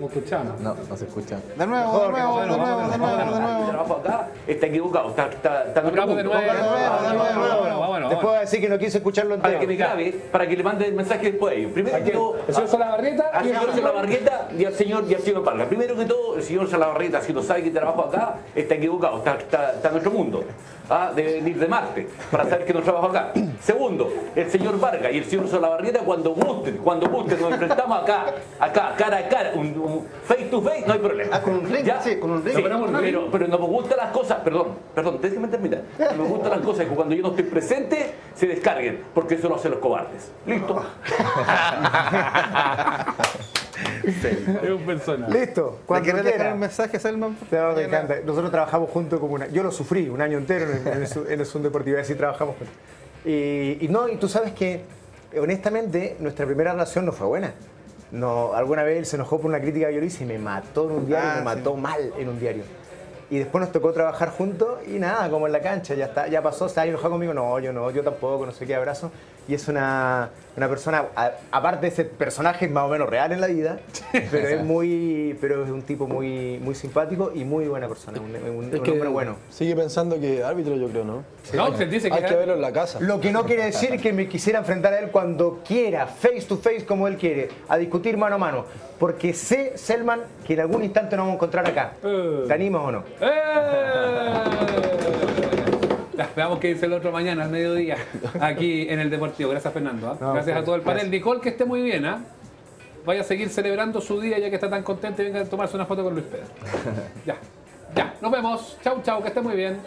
Lo escuchamos. No, no se escucha. De nuevo, de nuevo, de nuevo, de nuevo, de está equivocado, está, está, está de nuevo. de nuevo, de nuevo, de Después va a decir que no quiso escucharlo Para que me entero. grabe, para que le mande el mensaje después a ellos. Primero que todo, El señor Solabarrieta al señor Salabarrieta y al señor, y al señor Parga. Primero que todo, el señor Salabarrieta, si no sabe que trabajo acá, está equivocado, está, está, está en otro mundo. Ah, debe venir de Marte para saber que no trabajo acá. Segundo, el señor Vargas y el señor Solabarrieta, cuando gusten, cuando gusten, nos enfrentamos acá, acá, cara a cara, un, un face to face, no hay problema. Ah, con un ring, sí, con un ring. Sí, pero, pero no me gustan las cosas, perdón, perdón, déjeme terminar. No me gustan las cosas que cuando yo no estoy presente se descarguen, porque eso lo hacen los cobardes. ¿Listo? Es un personaje. Listo. ¿Le Cuando quieres dejar un mensaje, me encanta. Nosotros trabajamos juntos como una. Yo lo sufrí un año entero en el, en el, Zoom- en el Zoom Deportivo, así trabajamos juntos. Y, y no, y tú sabes que, honestamente, nuestra primera relación no fue buena. No, alguna vez él se enojó por una crítica que yo le hice y me mató en un diario, Ah, me sí. mató mal en un diario. Y después nos tocó trabajar juntos y nada, como en la cancha, ya está, ya pasó, se ha enojado conmigo, no, yo no, yo tampoco, no sé qué, abrazo. Y es una, una persona, a- aparte de ese personaje más o menos real en la vida, pero es muy, pero es un tipo muy, muy simpático y muy buena persona, un, un- Es un que hombre bueno. sigue pensando que árbitro, yo creo, ¿no? No, se dice que Hay que verlo en la casa. Lo que no quiere decir que me quisiera enfrentar a él cuando quiera, face to face como él quiere, a discutir mano a mano. Porque sé, Selman, que en algún instante nos vamos a encontrar acá. Eh. ¿Te animas o no? ¡Eh! Ya, Veamos qué dice el otro mañana al mediodía aquí en el Deportivo. Gracias, Fernando. ¿ah? No, gracias a todo el panel. Nicole, que esté muy bien. ¿ah? Vaya a seguir celebrando su día ya que está tan contento y venga a tomarse una foto con Luis Pedro. Ya, ya. Nos vemos. Chau, chau, que esté muy bien.